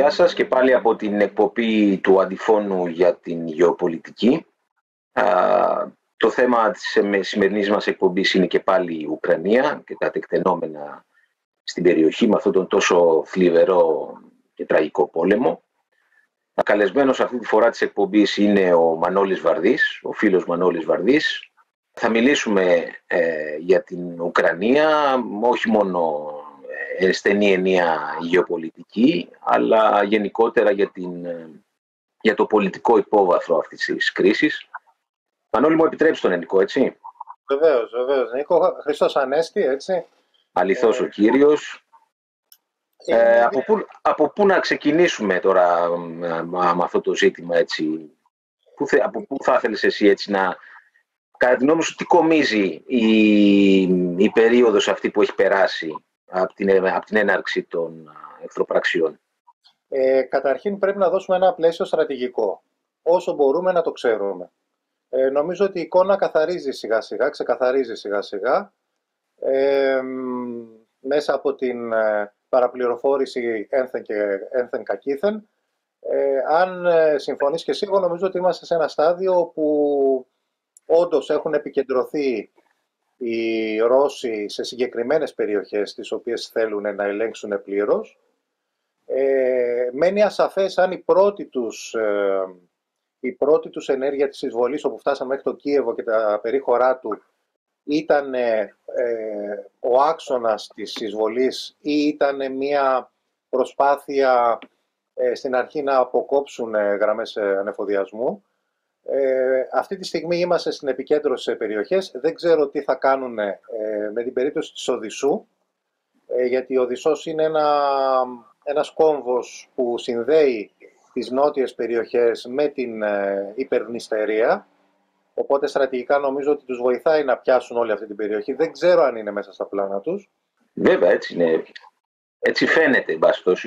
Γεια σας και πάλι από την εκπομπή του Αντιφώνου για την γεωπολιτική. το θέμα της σημερινής μας εκπομπής είναι και πάλι η Ουκρανία και τα τεκτενόμενα στην περιοχή με αυτόν τον τόσο θλιβερό και τραγικό πόλεμο. Καλεσμένος αυτή τη φορά της εκπομπής είναι ο Μανώλης Βαρδής, ο φίλος Μανώλης Βαρδής. Θα μιλήσουμε ε, για την Ουκρανία, όχι μόνο ε, στενή ενία γεωπολιτική, αλλά γενικότερα για, την, ε, για το πολιτικό υπόβαθρο αυτής της κρίσης. Μανώλη μου επιτρέψεις τον Ενικό, έτσι; Βεβαίως, βεβαίως. Νίκο, Χριστός Ανέστη, έτσι. Αληθώς ε, ο Κύριος. Ε, από, πού, από πού να ξεκινήσουμε τώρα με αυτό το ζήτημα, έτσι; Πού, από πού θα ήθελες εσύ έτσι να... Κατά την νόμη σου, τι κομίζει η, η περίοδος αυτή που έχει περάσει; Από την, από την έναρξη των εχθροπραξιών. Ε, καταρχήν πρέπει να δώσουμε ένα πλαίσιο στρατηγικό, όσο μπορούμε να το ξέρουμε. Ε, νομίζω ότι η εικόνα καθαρίζει σιγά σιγά, ξεκαθαρίζει σιγά σιγά, ε, μέσα από την ε, παραπληροφόρηση ένθεν και ένθεν κακήθεν. Ε, αν ε, συμφωνείς και εσύ, εγώ νομίζω ότι είμαστε σε ένα στάδιο που όντως έχουν επικεντρωθεί οι Ρώσοι σε συγκεκριμένες περιοχές τις οποίες θέλουν να ελέγξουν πλήρως. Ε, μένει ασαφές αν η πρώτη τους, ε, η πρώτη τους ενέργεια της εισβολής όπου φτάσαν μέχρι το Κίεβο και τα περίχωρά του ήταν ε, ο άξονας της εισβολής ή ήταν μια προσπάθεια ε, στην αρχή να αποκόψουν γραμμές ανεφοδιασμού. Ε, αυτή τη στιγμή είμαστε στην επικέντρωση σε περιοχές. Δεν ξέρω τι θα κάνουν ε, με την περίπτωση της Οδυσσού, ε, γιατί ο Οδυσσός είναι ένα, ένας κόμβος που συνδέει τις νότιες περιοχές με την ε, υπερνηστερία. Οπότε στρατηγικά νομίζω ότι τους βοηθάει να πιάσουν όλη αυτή την περιοχή. Δεν ξέρω αν είναι μέσα στα πλάνα τους. Βέβαια, έτσι είναι. Έτσι φαίνεται, εν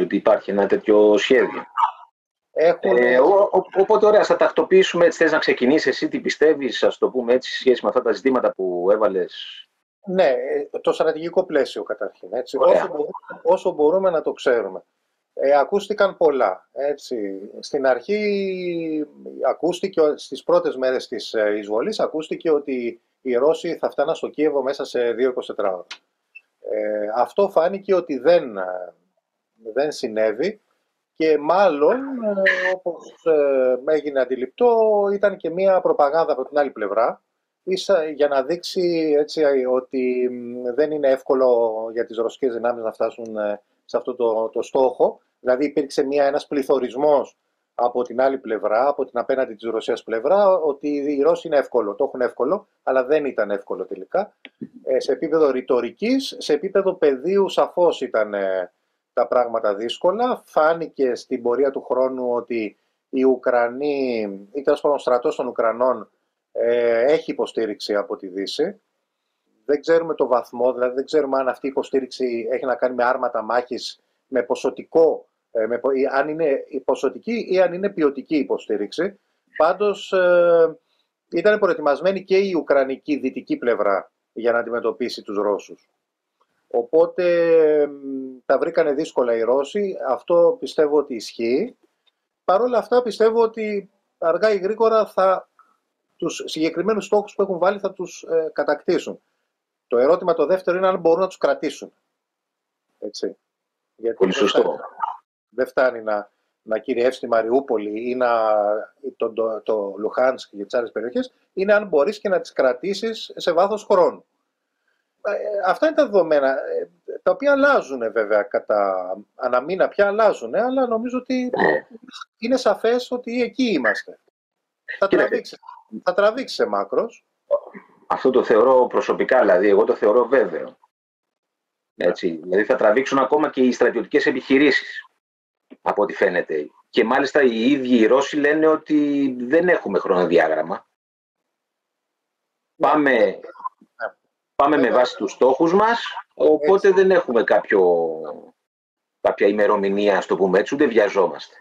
ότι υπάρχει ένα τέτοιο σχέδιο. Έχουν... Ε, οπότε, ωραία, θα τακτοποιήσουμε. Έτσι, θες να ξεκινήσεις εσύ, τι πιστεύεις, ας το πούμε έτσι, σχέση με αυτά τα ζητήματα που έβαλες. Ναι, το στρατηγικό πλαίσιο καταρχήν. Έτσι, όσο, μπορούμε, όσο μπορούμε να το ξέρουμε. Ε, ακούστηκαν πολλά. Έτσι. Στην αρχή ακούστηκε, στις πρώτες μέρες της ε, εισβολής, ακούστηκε ότι οι Ρώσοι θα φτάναν στο Κίεβο μέσα σε 2-24 ώρες. Ε, αυτό φάνηκε ότι δεν, ε, δεν συνέβη και μάλλον, ε, όπως ε, έγινε αντιληπτό, ήταν και μία προπαγάνδα από την άλλη πλευρά, για να δείξει έτσι, ότι δεν είναι εύκολο για τις ρωσικές δυνάμεις να φτάσουν ε, σε αυτό το, το στόχο. Δηλαδή υπήρξε μία, ένας πληθωρισμός από την άλλη πλευρά, από την απέναντι της Ρωσίας πλευρά, ότι οι Ρώσοι είναι εύκολο, το έχουν εύκολο, αλλά δεν ήταν εύκολο τελικά. σε επίπεδο ρητορικής, σε επίπεδο πεδίου σαφώς ήταν τα πράγματα δύσκολα. Φάνηκε στην πορεία του χρόνου ότι οι Ουκρανοί, ή τέλος πάντων ο στρατός των Ουκρανών, ε, έχει υποστήριξη από τη Δύση. Δεν ξέρουμε το βαθμό, δηλαδή δεν ξέρουμε αν αυτή η υποστήριξη έχει να κάνει με άρματα μάχης, με ποσοτικό, ε, με, αν είναι ποσοτική ή αν είναι ποιοτική υποστήριξη. Πάντως ε, ήταν προετοιμασμένη και η Ουκρανική δυτική πλευρά για να αντιμετωπίσει τους Ρώσους. Οπότε τα βρήκανε δύσκολα οι Ρώσοι. Αυτό πιστεύω ότι ισχύει. Παρ' όλα αυτά πιστεύω ότι αργά ή γρήγορα θα τους συγκεκριμένους στόχους που έχουν βάλει θα τους ε, κατακτήσουν. Το ερώτημα το δεύτερο είναι αν μπορούν να τους κρατήσουν. Έτσι. Γιατί Πολύ σωστό. Δεν φτάνει, να, να κυριεύσει τη Μαριούπολη ή να, το, το, το Λουχάνσκ και τις άλλες περιοχές, είναι αν μπορείς και να τις κρατήσεις σε βάθος χρόνου. Ε, αυτά είναι τα δεδομένα, ε, τα οποία αλλάζουν βέβαια κατά αναμήνα πια αλλάζουν, αλλά νομίζω ότι είναι σαφές ότι εκεί είμαστε. Θα τραβήξει, θα τραβήξει σε μάκρος. Αυτό το θεωρώ προσωπικά, δηλαδή εγώ το θεωρώ βέβαιο. Έτσι, δηλαδή θα τραβήξουν ακόμα και οι στρατιωτικές επιχειρήσεις, από ό,τι φαίνεται. Και μάλιστα οι ίδιοι οι Ρώσοι λένε ότι δεν έχουμε χρονοδιάγραμμα. Πάμε Πάμε με βάση τους στόχους μας, οπότε δεν έχουμε κάποιο, κάποια ημερομηνία, ας το πούμε έτσι, ούτε βιαζόμαστε.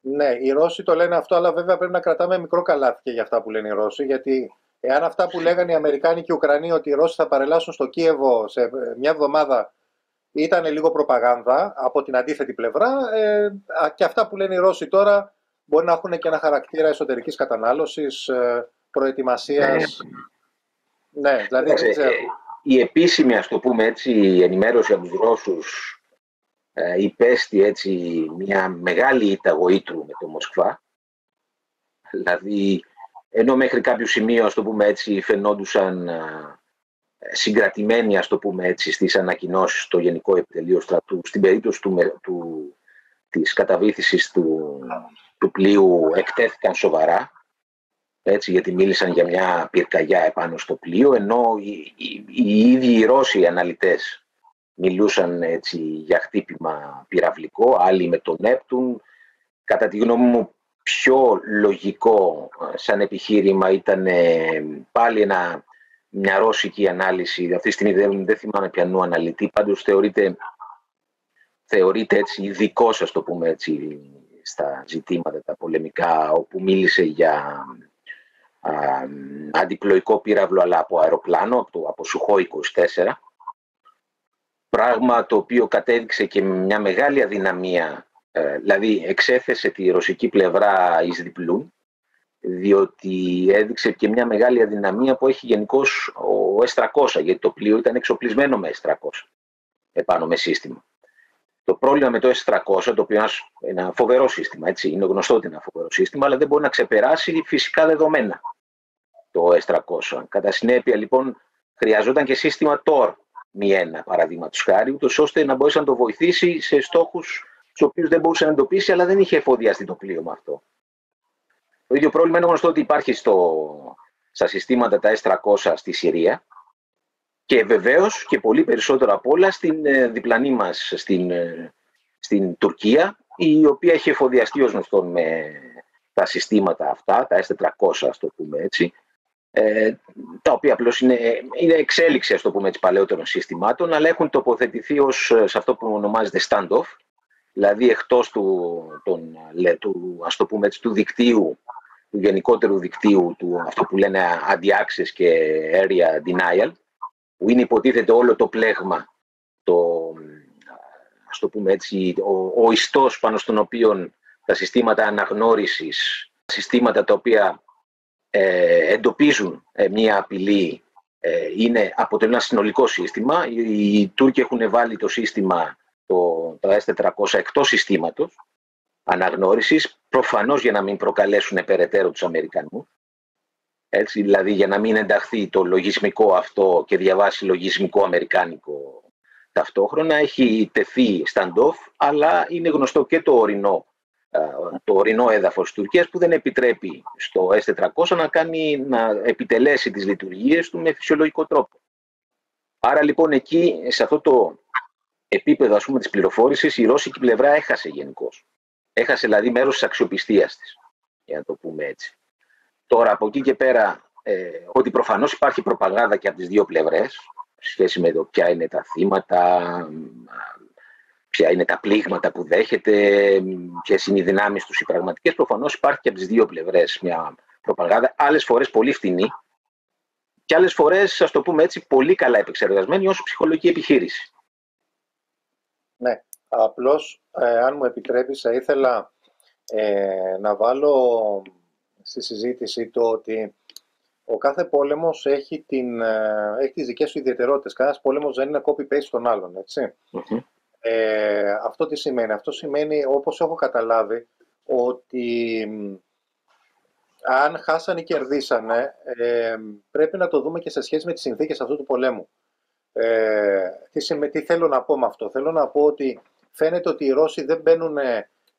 Ναι, οι Ρώσοι το λένε αυτό, αλλά βέβαια πρέπει να κρατάμε μικρό καλάθι και για αυτά που λένε οι Ρώσοι, γιατί εάν αυτά που λέγανε οι Αμερικάνοι και οι Ουκρανοί ότι οι Ρώσοι θα παρελάσουν στο Κίεβο σε μια εβδομάδα ήταν λίγο προπαγάνδα από την αντίθετη πλευρά ε, και αυτά που λένε οι Ρώσοι τώρα μπορεί να έχουν και ένα χαρακτήρα εσωτερικής κατανάλωσης, ε, προετοιμασίας. Ναι, ναι δηλαδή ε, Η επίσημη, ας το πούμε έτσι, η ενημέρωση από τους Ρώσους ε, υπέστη έτσι μια μεγάλη ήττα με το Μοσκβά. Δηλαδή, ενώ μέχρι κάποιο σημείο, ας το πούμε έτσι, φαινόντουσαν συγκρατημένοι, ας το πούμε έτσι, στις ανακοινώσεις στο Γενικό Επιτελείο Στρατού, στην περίπτωση του, του, της καταβήθησης του, του πλοίου εκτέθηκαν σοβαρά, έτσι, γιατί μίλησαν για μια πυρκαγιά επάνω στο πλοίο, ενώ οι, οι, οι ίδιοι οι Ρώσοι αναλυτές μιλούσαν έτσι, για χτύπημα πυραυλικό, άλλοι με τον Νέπτουν. Κατά τη γνώμη μου, πιο λογικό σαν επιχείρημα ήταν πάλι ένα μια ρώσικη ανάλυση. Αυτή τη στιγμή δεν, δεν θυμάμαι πιανού αναλυτή. Πάντως θεωρείται, θεωρείται έτσι ειδικός, ας το πούμε έτσι, στα ζητήματα τα πολεμικά, όπου μίλησε για α, αντιπλοϊκό πύραυλο αλλά από αεροπλάνο, από, το, από Σουχό 24. Πράγμα το οποίο κατέδειξε και μια μεγάλη αδυναμία, ε, δηλαδή εξέθεσε τη ρωσική πλευρά εις διπλούν, διότι έδειξε και μια μεγάλη αδυναμία που έχει γενικώς ο S300, γιατί το πλοίο ήταν εξοπλισμένο με S300 επάνω με σύστημα. Το πρόβλημα με το S300, το οποίο είναι ένα φοβερό σύστημα, έτσι, είναι γνωστό ότι είναι ένα φοβερό σύστημα, αλλά δεν μπορεί να ξεπεράσει φυσικά δεδομένα το S300. Κατά συνέπεια, λοιπόν, χρειαζόταν και σύστημα TOR, μη ένα παραδείγματος χάρη, ούτως ώστε να μπορέσει να το βοηθήσει σε στόχους τους οποίους δεν μπορούσε να εντοπίσει, αλλά δεν είχε εφοδιαστεί το πλοίο με αυτό. Το ίδιο πρόβλημα είναι γνωστό ότι υπάρχει στο, στα συστήματα τα S300 στη Συρία και βεβαίως και πολύ περισσότερο από όλα στην ε, διπλανή μας στην, ε, στην Τουρκία η οποία έχει εφοδιαστεί ως γνωστό με τα συστήματα αυτά, τα S400 ας το πούμε έτσι, ε, τα οποία απλώς είναι, είναι εξέλιξη ας το πούμε έτσι, παλαιότερων συστημάτων, αλλά έχουν τοποθετηθεί ως, σε αυτό που ονομάζεται standoff, δηλαδή εκτός του, τον, του, ας το πούμε έτσι, του δικτύου, του γενικότερου δικτύου, του, αυτό που λένε anti-access και area denial, που είναι υποτίθεται όλο το πλέγμα, το, ας το πούμε έτσι, ο, ο ιστός πάνω στον οποίο τα συστήματα αναγνώρισης, συστήματα τα οποία ε, εντοπίζουν ε, μία απειλή, ε, είναι, αποτελούν ένα συνολικό σύστημα. Οι, οι Τούρκοι έχουν βάλει το σύστημα το, το S400 εκτός συστήματος αναγνώρισης, προφανώς για να μην προκαλέσουν περαιτέρω τους Αμερικανούς. Έτσι, δηλαδή για να μην ενταχθεί το λογισμικό αυτό και διαβάσει λογισμικό αμερικάνικο ταυτόχρονα. Έχει τεθεί standoff, αλλά είναι γνωστό και το ορεινό, το ορεινό έδαφος της Τουρκίας που δεν επιτρέπει στο S400 να, κάνει, να επιτελέσει τις λειτουργίες του με φυσιολογικό τρόπο. Άρα λοιπόν εκεί, σε αυτό το επίπεδο ας πούμε, της πληροφόρησης, η ρώσικη πλευρά έχασε γενικώ. Έχασε δηλαδή μέρος της αξιοπιστίας της, για να το πούμε έτσι. Τώρα από εκεί και πέρα, ε, ότι προφανώς υπάρχει προπαγάνδα και από τις δύο πλευρές, σχέση με το ποια είναι τα θύματα, ποια είναι τα πλήγματα που δέχεται, ποιες είναι οι δυνάμεις τους οι πραγματικές, προφανώς υπάρχει και από τις δύο πλευρές μια προπαγάνδα, άλλες φορές πολύ φτηνή και άλλες φορές, ας το πούμε έτσι, πολύ καλά επεξεργασμένη ως ψυχολογική επιχείρηση. Ναι, απλώς, ε, αν μου επιτρέπεις, θα ήθελα ε, να βάλω στη συζήτηση το ότι ο κάθε πόλεμος έχει, την, ε, έχει τις δικές του ιδιαιτερότητες. Κανένας πόλεμος δεν είναι copy-paste στον άλλον, Ε, αυτό τι σημαίνει. Αυτό σημαίνει, όπως έχω καταλάβει, ότι αν χάσανε ή κερδίσανε, ε, πρέπει να το δούμε και σε σχέση με τις συνθήκες αυτού του πολέμου. Ε, τι, τι θέλω να πω με αυτό. Θέλω να πω ότι φαίνεται ότι οι Ρώσοι δεν μπαίνουν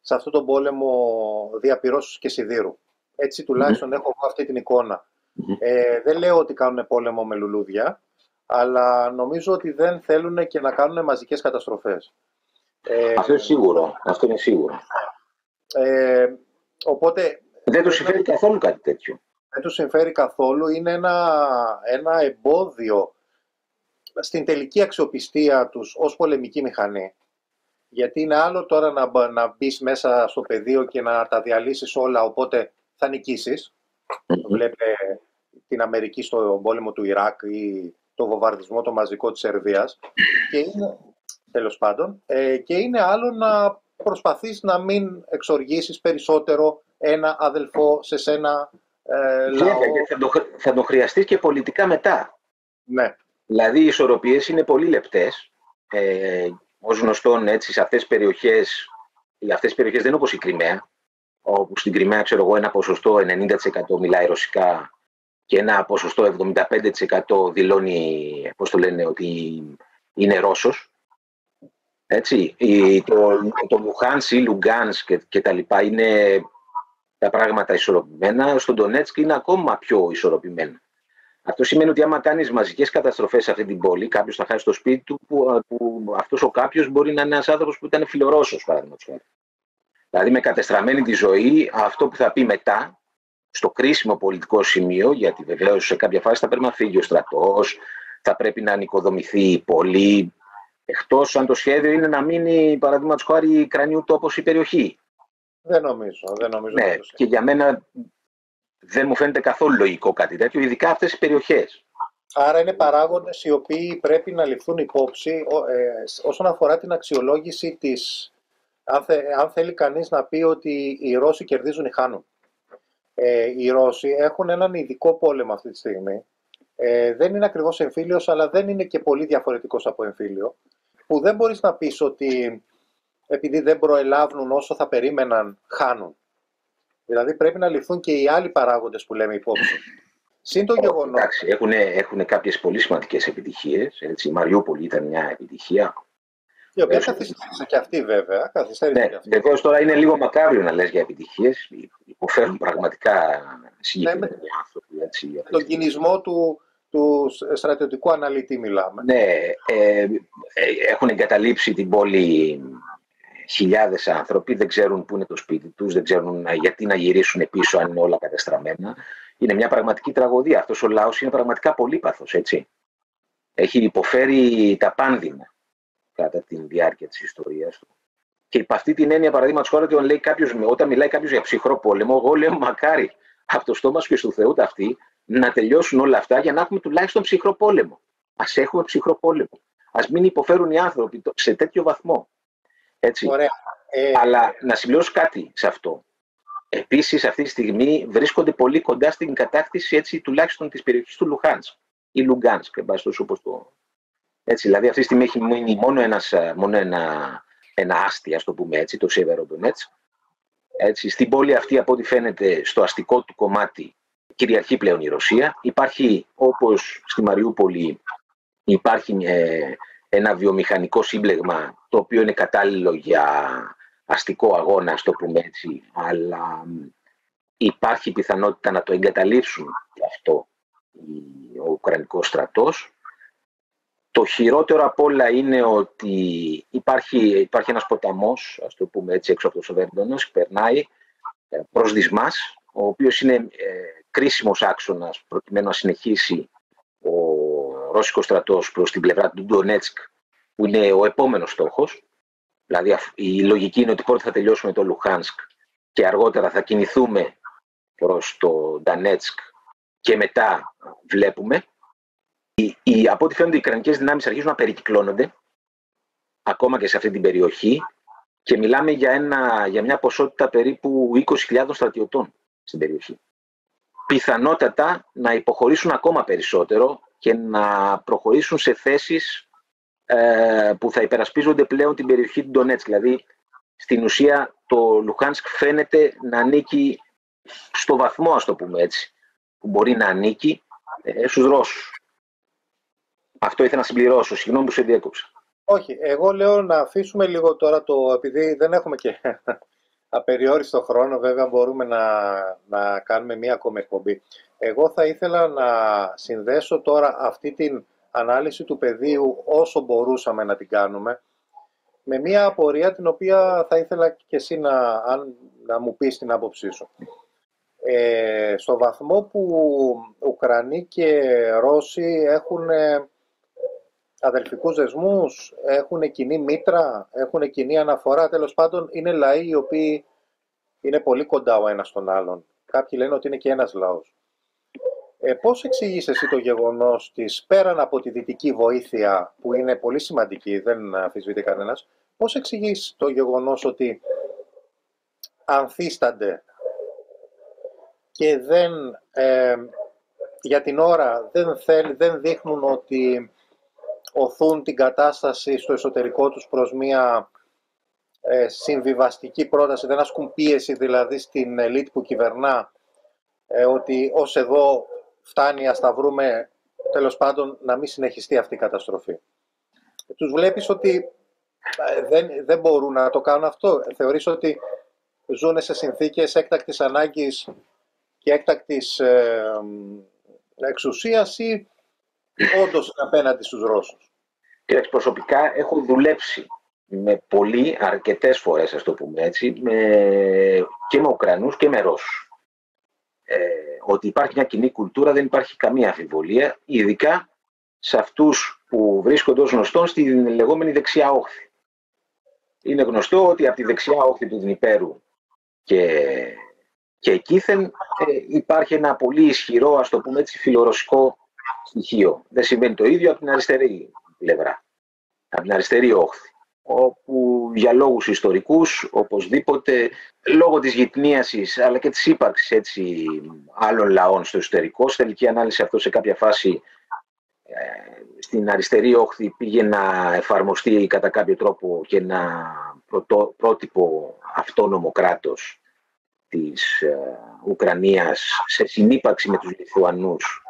σε αυτόν τον πόλεμο διαπυρώσεως και σιδήρου. Έτσι τουλάχιστον έχω αυτή την εικόνα. Ε, δεν λέω ότι κάνουν πόλεμο με λουλούδια, αλλά νομίζω ότι δεν θέλουν και να κάνουν μαζικές καταστροφές. Ε, αυτό είναι σίγουρο. Αυτό είναι σίγουρο. Ε, οπότε, δεν τους συμφέρει καθόλου κάτι τέτοιο. Δεν τους συμφέρει καθόλου. Είναι ένα, ένα εμπόδιο στην τελική αξιοπιστία τους ως πολεμική μηχανή. Γιατί είναι άλλο τώρα να, να μπεις μέσα στο πεδίο και να τα διαλύσεις όλα, οπότε θα νικήσεις. Βλέπε την Αμερική στο πόλεμο του Ιράκ ή το βομβαρδισμό το μαζικό της Σερβίας. Και είναι, τέλος πάντων ε, και είναι άλλο να προσπαθείς να μην εξοργήσεις περισσότερο ένα αδελφό σε σένα ε, λαό. θα το, θα το χρειαστείς και πολιτικά μετά. Ναι. Δηλαδή οι ισορροπίες είναι πολύ λεπτές. Ε, ως γνωστόν έτσι σε αυτές τις περιοχές, αυτές τις περιοχές δεν είναι όπως η Κρυμαία, όπου στην Κρυμαία ξέρω εγώ ένα ποσοστό 90% μιλάει ρωσικά και ένα ποσοστό 75% δηλώνει, πώς το λένε, ότι είναι Ρώσος. Έτσι, το, το Λουχάνς ή Λουγκάνς και, και τα λοιπά είναι τα πράγματα ισορροπημένα. Στον Ντονέτσκ είναι ακόμα πιο ισορροπημένα. Αυτό σημαίνει ότι άμα κάνεις μαζικές καταστροφές σε αυτή την πόλη, κάποιος θα χάσει το σπίτι του, που, που αυτός ο κάποιος μπορεί να είναι ένας άνθρωπος που ήταν φιλορώσος, παραδείγματος χάρη. Δηλαδή με κατεστραμμένη τη ζωή, αυτό που θα πει μετά, στο κρίσιμο πολιτικό σημείο, γιατί βεβαίως σε κάποια φάση θα πρέπει να φύγει ο στρατός, θα πρέπει να ανοικοδομηθεί η πόλη, εκτός αν το σχέδιο είναι να μείνει, παραδείγματος χάρη, κρανιού τόπος η περιοχή. Δεν νομίζω. Δεν νομίζω ναι, και για μένα δεν μου φαίνεται καθόλου λογικό κάτι τέτοιο, ειδικά αυτές οι περιοχές. Άρα είναι παράγοντες οι οποίοι πρέπει να ληφθούν υπόψη ε, όσον αφορά την αξιολόγηση της... Αν, αν θέλει κανείς να πει ότι οι Ρώσοι κερδίζουν ή χάνουν. Ε, οι Ρώσοι έχουν έναν ειδικό πόλεμο αυτή τη στιγμή. Ε, δεν είναι ακριβώς εμφύλιος, αλλά δεν είναι και πολύ διαφορετικός από εμφύλιο. Που δεν μπορείς να πεις ότι επειδή δεν προελάβουν όσο θα περίμεναν, χάνουν. Δηλαδή πρέπει να ληφθούν και οι άλλοι παράγοντες που λέμε υπόψη. Συν το γεγονό. Εντάξει, έχουν, έχουν κάποιες πολύ σημαντικές επιτυχίες. Η Μαριούπολη ήταν μια επιτυχία. Η οποία καθυστέρησε και αυτή, βέβαια. Καθυστέρησε ναι, και αυτή. Βεβαίω τώρα είναι λίγο μακάβριο να λες για επιτυχίες. Υποφέρουν πραγματικά συγκεκριμένοι ναι, άνθρωποι. Έτσι, τον κινησμό του, του στρατιωτικού αναλυτή μιλάμε. Ναι, ε, ε, έχουν εγκαταλείψει την πόλη χιλιάδες άνθρωποι, δεν ξέρουν πού είναι το σπίτι τους, δεν ξέρουν γιατί να γυρίσουν πίσω αν είναι όλα κατεστραμμένα. Είναι μια πραγματική τραγωδία. Αυτός ο λαός είναι πραγματικά πολύπαθος, έτσι. Έχει υποφέρει τα πάνδυνα κατά τη διάρκεια της ιστορίας του. Και υπ' αυτή την έννοια, παραδείγματος χώρα, όταν, λέει κάποιος, όταν μιλάει κάποιος για ψυχρό πόλεμο, εγώ λέω μακάρι από το στόμα σου και στο Θεού αυτοί να τελειώσουν όλα αυτά για να έχουμε τουλάχιστον ψυχρό πόλεμο. Α έχουμε ψυχρό πόλεμο. Α μην υποφέρουν οι άνθρωποι σε τέτοιο βαθμό. Έτσι. Ε, Αλλά να συμπληρώσω κάτι σε αυτό. Επίσης αυτή τη στιγμή βρίσκονται πολύ κοντά στην κατάκτηση έτσι, τουλάχιστον της περιοχής του Λουχάνσκ ή Λουγκάνσκ, εν πάση όπως το... Έτσι, δηλαδή αυτή τη στιγμή έχει μείνει μόνο, ένας, μόνο ένα, ένα άστι, ας το πούμε έτσι, το Σέβερο Έτσι, στην πόλη αυτή, από ό,τι φαίνεται, στο αστικό του κομμάτι, κυριαρχεί πλέον η Ρωσία. Υπάρχει, όπως στη Μαριούπολη, υπάρχει ε, ένα βιομηχανικό σύμπλεγμα το οποίο είναι κατάλληλο για αστικό αγώνα, στο το πούμε έτσι, αλλά υπάρχει πιθανότητα να το εγκαταλείψουν αυτό ο Ουκρανικός στρατός. Το χειρότερο απ' όλα είναι ότι υπάρχει, υπάρχει ένας ποταμός, ας το πούμε έτσι, έξω από το Σοβερντόνος, περνάει ε, προς Δυσμάς, ο οποίος είναι ε, κρίσιμος άξονας προκειμένου να συνεχίσει ο Ρώσικος στρατός προς την πλευρά του Ντονέτσκ, που είναι ο επόμενος στόχος. Δηλαδή η λογική είναι ότι πρώτα θα τελειώσουμε το Λουχάνσκ και αργότερα θα κινηθούμε προς το Ντανέτσκ και μετά βλέπουμε. Οι, οι, από ό,τι φαίνονται οι κρανικές δυνάμεις αρχίζουν να περικυκλώνονται ακόμα και σε αυτή την περιοχή και μιλάμε για, ένα, για μια ποσότητα περίπου 20.000 στρατιωτών στην περιοχή. Πιθανότατα να υποχωρήσουν ακόμα περισσότερο και να προχωρήσουν σε θέσεις ε, που θα υπερασπίζονται πλέον την περιοχή του Ντονέτσκ. Δηλαδή, στην ουσία το Λουχάνσκ φαίνεται να ανήκει στο βαθμό, ας το πούμε έτσι, που μπορεί να ανήκει ε, στους Ρώσους. Αυτό ήθελα να συμπληρώσω. Συγγνώμη που σε διέκοψα. Όχι, εγώ λέω να αφήσουμε λίγο τώρα το, επειδή δεν έχουμε και απεριόριστο χρόνο, βέβαια μπορούμε να, να κάνουμε μία ακόμη εκπομπή. Εγώ θα ήθελα να συνδέσω τώρα αυτή την ανάλυση του πεδίου όσο μπορούσαμε να την κάνουμε με μία απορία την οποία θα ήθελα και εσύ να, αν, να μου πεις την άποψή σου. Ε, στο βαθμό που Ουκρανοί και Ρώσοι έχουν ε, αδελφικούς δεσμούς, έχουν κοινή μήτρα, έχουν κοινή αναφορά, τέλος πάντων είναι λαοί οι οποίοι είναι πολύ κοντά ο ένας στον άλλον. Κάποιοι λένε ότι είναι και ένας λαός. Ε, πώς εξηγείς εσύ το γεγονός της, πέραν από τη δυτική βοήθεια που είναι πολύ σημαντική, δεν αφισβητεί κανένας, πώς εξηγείς το γεγονός ότι ανθίστανται και δεν, ε, για την ώρα δεν, θέλ, δεν δείχνουν ότι οθούν την κατάσταση στο εσωτερικό τους προς μια ε, συμβιβαστική πρόταση, δεν ασκούν πίεση δηλαδή στην ελίτ που κυβερνά, ε, ότι ως εδώ φτάνει, ας τα βρούμε, τέλος πάντων, να μην συνεχιστεί αυτή η καταστροφή. Τους βλέπεις ότι ε, δεν, δεν μπορούν να το κάνουν αυτό. Θεωρείς ότι ζουν σε συνθήκες έκτακτης ανάγκης και έκτακτης ε, εξουσίας ή όντως απέναντι στους Ρώσους. Κοίταξε, προσωπικά έχω δουλέψει με πολύ, αρκετές φορές, ας το πούμε έτσι, με, και με Ουκρανούς και με Ρώσους. Ε, ότι υπάρχει μια κοινή κουλτούρα δεν υπάρχει καμία αμφιβολία, ειδικά σε αυτούς που βρίσκονται ως γνωστόν στη λεγόμενη δεξιά όχθη. Είναι γνωστό ότι από τη δεξιά όχθη του Δνηπέρου και, και εκείθεν ε, υπάρχει ένα πολύ ισχυρό, ας το πούμε έτσι, φιλορωσικό στοιχείο. Δεν συμβαίνει το ίδιο από την αριστερή πλευρά, από την αριστερή όχθη. Όπου για λόγους ιστορικούς, οπωσδήποτε, λόγω της γυτνίασης αλλά και της ύπαρξης έτσι, άλλων λαών στο εσωτερικό, στη τελική ανάλυση αυτό σε κάποια φάση ε, στην αριστερή όχθη πήγε να εφαρμοστεί κατά κάποιο τρόπο και ένα πρωτό, πρότυπο αυτόνομο κράτος της ε, Ουκρανίας σε συνύπαρξη με τους Λιθουανούς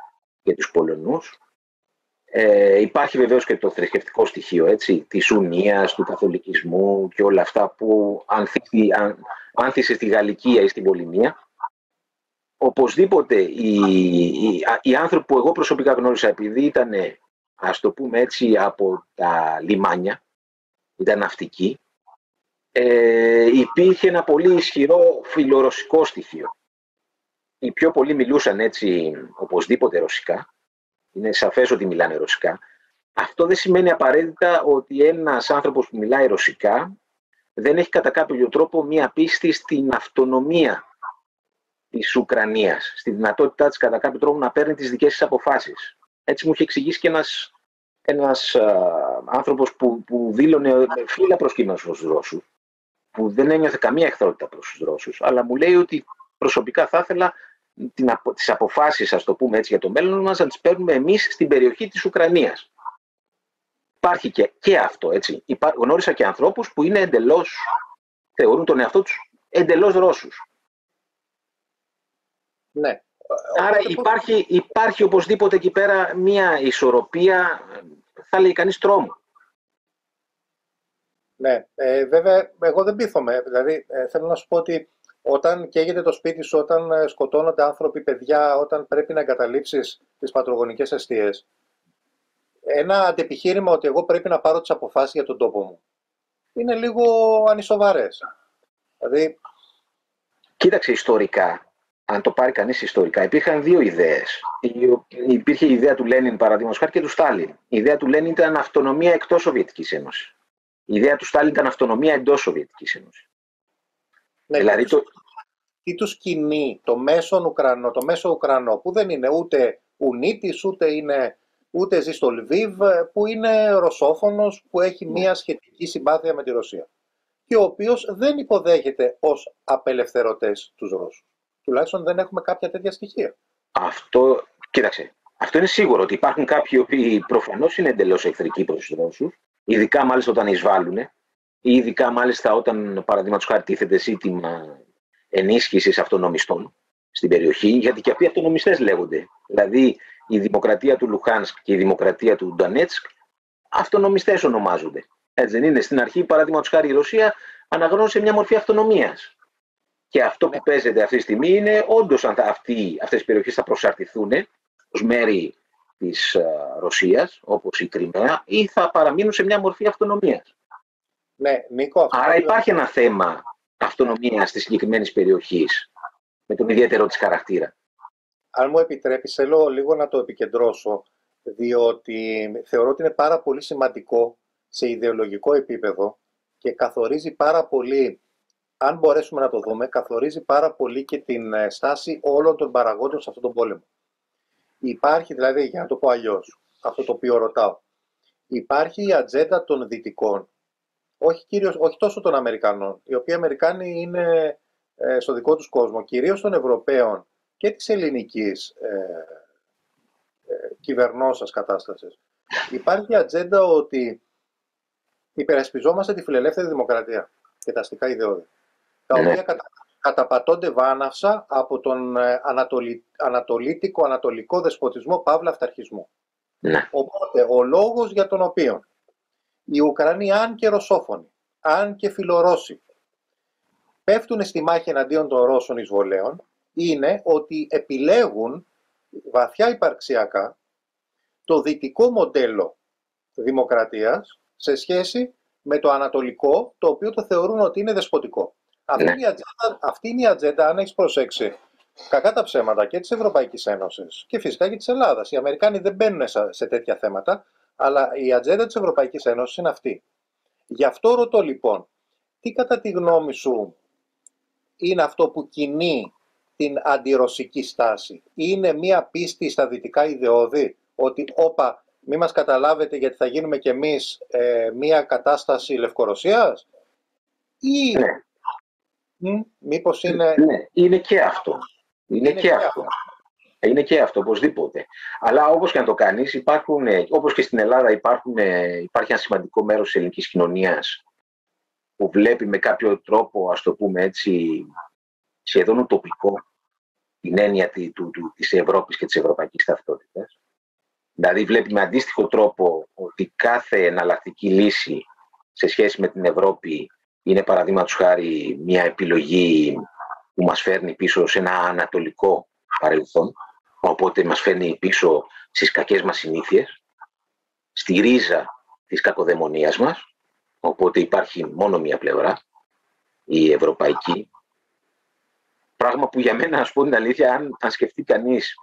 και τους Πολωνούς ε, υπάρχει βεβαίως και το θρησκευτικό στοιχείο έτσι, της ουνίας, του καθολικισμού και όλα αυτά που άνθησε στη Γαλλικία ή στην Πολυνία. Οπωσδήποτε οι, οι, οι, άνθρωποι που εγώ προσωπικά γνώρισα επειδή ήταν, ας το πούμε έτσι, από τα λιμάνια, ήταν ναυτικοί, ε, υπήρχε ένα πολύ ισχυρό φιλορωσικό στοιχείο. Οι πιο πολλοί μιλούσαν έτσι οπωσδήποτε ρωσικά, είναι σαφές ότι μιλάνε ρωσικά. Αυτό δεν σημαίνει απαραίτητα ότι ένας άνθρωπος που μιλάει ρωσικά δεν έχει κατά κάποιο τρόπο μία πίστη στην αυτονομία της Ουκρανίας, στη δυνατότητά της κατά κάποιο τρόπο να παίρνει τις δικές της αποφάσεις. Έτσι μου είχε εξηγήσει και ένας, ένας άνθρωπος που, που δήλωνε φύλλα προσκύμενος στους Ρώσους, που δεν ένιωθε καμία εχθρότητα προς τους Ρώσους, αλλά μου λέει ότι προσωπικά θα ήθελα την, τις αποφάσεις, ας το πούμε έτσι, για το μέλλον μας, να τις παίρνουμε εμείς στην περιοχή της Ουκρανίας. Υπάρχει και, και αυτό, έτσι. Υπά, γνώρισα και ανθρώπους που είναι εντελώς, θεωρούν τον εαυτό τους εντελώς Ρώσους. Ναι. Άρα υπάρχει, υπάρχει οπωσδήποτε εκεί πέρα μία ισορροπία, θα λέει κανείς τρόμου. Ναι, ε, βέβαια, εγώ δεν πείθομαι. Δηλαδή, ε, θέλω να σου πω ότι όταν καίγεται το σπίτι σου, όταν ε, σκοτώνονται άνθρωποι, παιδιά, όταν πρέπει να εγκαταλείψεις τις πατρογονικές αιστείες, ένα αντεπιχείρημα ότι εγώ πρέπει να πάρω τις αποφάσεις για τον τόπο μου. Είναι λίγο ανισοβαρές. Δηλαδή. Κοίταξε ιστορικά, αν το πάρει κανείς ιστορικά, υπήρχαν δύο ιδέες. Υπήρχε η ιδέα του Λένιν, παραδείγματος χάρη, και του Στάλιν. Η ιδέα του Λένιν ήταν αυτονομία εκτός Σοβιετικής Ένωσης. Η ιδέα του Στάλιν ήταν αυτονομία εντός Σοβιετικής Ένωσης. Ναι, δηλαδή το... Τι τους κινεί το μέσο Ουκρανό, το μέσο Ουκρανό που δεν είναι ούτε Ουνίτης, ούτε, είναι, ούτε ζει στο Λβίβ, που είναι ρωσόφωνος, που έχει ναι. μία σχετική συμπάθεια με τη Ρωσία και ο οποίος δεν υποδέχεται ως απελευθερωτές τους Ρώσους. Τουλάχιστον δεν έχουμε κάποια τέτοια στοιχεία. Αυτό, κοίταξε, αυτό είναι σίγουρο ότι υπάρχουν κάποιοι οι οποίοι προφανώς είναι εντελώς εχθρικοί προς τους Ρώσους, ειδικά μάλιστα όταν εισβάλλουν ή ειδικά μάλιστα όταν παραδείγματος χάρη τίθεται ζήτημα ενίσχυσης αυτονομιστών στην περιοχή, γιατί και αυτοί οι αυτονομιστές λέγονται. Δηλαδή η δημοκρατία του Λουχάνσκ και η δημοκρατία του Ντανέτσκ αυτονομιστές ονομάζονται. Έτσι δεν είναι. Στην αρχή, παραδείγματος χάρη, η Ρωσία αναγνώρισε μια μορφή αυτονομίας. Και αυτό που παίζεται αυτή τη στιγμή είναι όντως αν αυτές οι περιοχές θα προσαρτηθούν ως μέρη της ε, Ρωσίας, όπως η Κρυμαία, ή θα παραμείνουν σε μια μορφή αυτονομίας. Ναι, Νίκο, Άρα υπάρχει ένα θέμα αυτονομίας της συγκεκριμένης περιοχής με τον ιδιαίτερο της χαρακτήρα. Αν μου επιτρέπεις, θέλω λίγο να το επικεντρώσω, διότι θεωρώ ότι είναι πάρα πολύ σημαντικό σε ιδεολογικό επίπεδο και καθορίζει πάρα πολύ, αν μπορέσουμε να το δούμε, καθορίζει πάρα πολύ και την ε, στάση όλων των παραγόντων σε αυτόν τον πόλεμο. Υπάρχει, δηλαδή, για να το πω αλλιώς, αυτό το οποίο ρωτάω, υπάρχει η ατζέντα των Δυτικών, όχι, κυρίως, όχι τόσο των Αμερικανών, οι οποίοι Αμερικάνοι είναι ε, στο δικό τους κόσμο, κυρίως των Ευρωπαίων και της ελληνικής ε, ε, κυβερνώσας κατάστασης. Υπάρχει η ατζέντα ότι υπερασπιζόμαστε τη φιλελεύθερη δημοκρατία και τα αστικά ιδεώδη, τα ναι. οποία κατα, καταπατώνται βάναυσα από τον ε, ανατολι, ανατολίτικο, ανατολικό δεσποτισμό, παύλα αυταρχισμό. Ναι. Οπότε, ο λόγος για τον οποίο οι Ουκρανοί, αν και ρωσόφωνοι, αν και φιλορώσοι, πέφτουν στη μάχη εναντίον των Ρώσων εισβολέων, είναι ότι επιλέγουν βαθιά υπαρξιακά το δυτικό μοντέλο δημοκρατίας σε σχέση με το ανατολικό, το οποίο το θεωρούν ότι είναι δεσποτικό. Αυτή, ναι. είναι, η ατζέντα, αυτή είναι η ατζέντα, αν έχεις προσέξει, κακά τα ψέματα και της Ευρωπαϊκής Ένωσης και φυσικά και της Ελλάδας. Οι Αμερικάνοι δεν μπαίνουν σε τέτοια θέματα, αλλά η ατζέντα της Ευρωπαϊκής Ένωσης είναι αυτή. Γι' αυτό ρωτώ λοιπόν, τι κατά τη γνώμη σου είναι αυτό που κινεί την αντιρωσική στάση; Είναι μία πίστη στα δυτικά ιδεώδη ότι όπα μη μας καταλάβετε γιατί θα γίνουμε κι εμείς ε, μία κατάσταση Λευκορωσίας; Ή ναι. Μ, μήπως είναι... Ναι, είναι και αυτό. Είναι, και, αυτό. Είναι και αυτό, οπωσδήποτε. Αλλά όπως και να το κάνεις, υπάρχουν, όπως και στην Ελλάδα υπάρχουν, υπάρχει ένα σημαντικό μέρος της ελληνικής κοινωνίας που βλέπει με κάποιο τρόπο, ας το πούμε έτσι, σχεδόν ουτοπικό την έννοια του, του, της Ευρώπης και της ευρωπαϊκής ταυτότητας. Δηλαδή βλέπει με αντίστοιχο τρόπο ότι κάθε εναλλακτική λύση σε σχέση με την Ευρώπη είναι παραδείγματος χάρη μια επιλογή που μας φέρνει πίσω σε ένα ανατολικό παρελθόν, οπότε μας φέρνει πίσω στις κακές μας συνήθειες, στη ρίζα της κακοδαιμονίας μας, οπότε υπάρχει μόνο μία πλευρά, η ευρωπαϊκή. Πράγμα που για μένα, να πω την αλήθεια, αν, αν σκεφτεί κανείς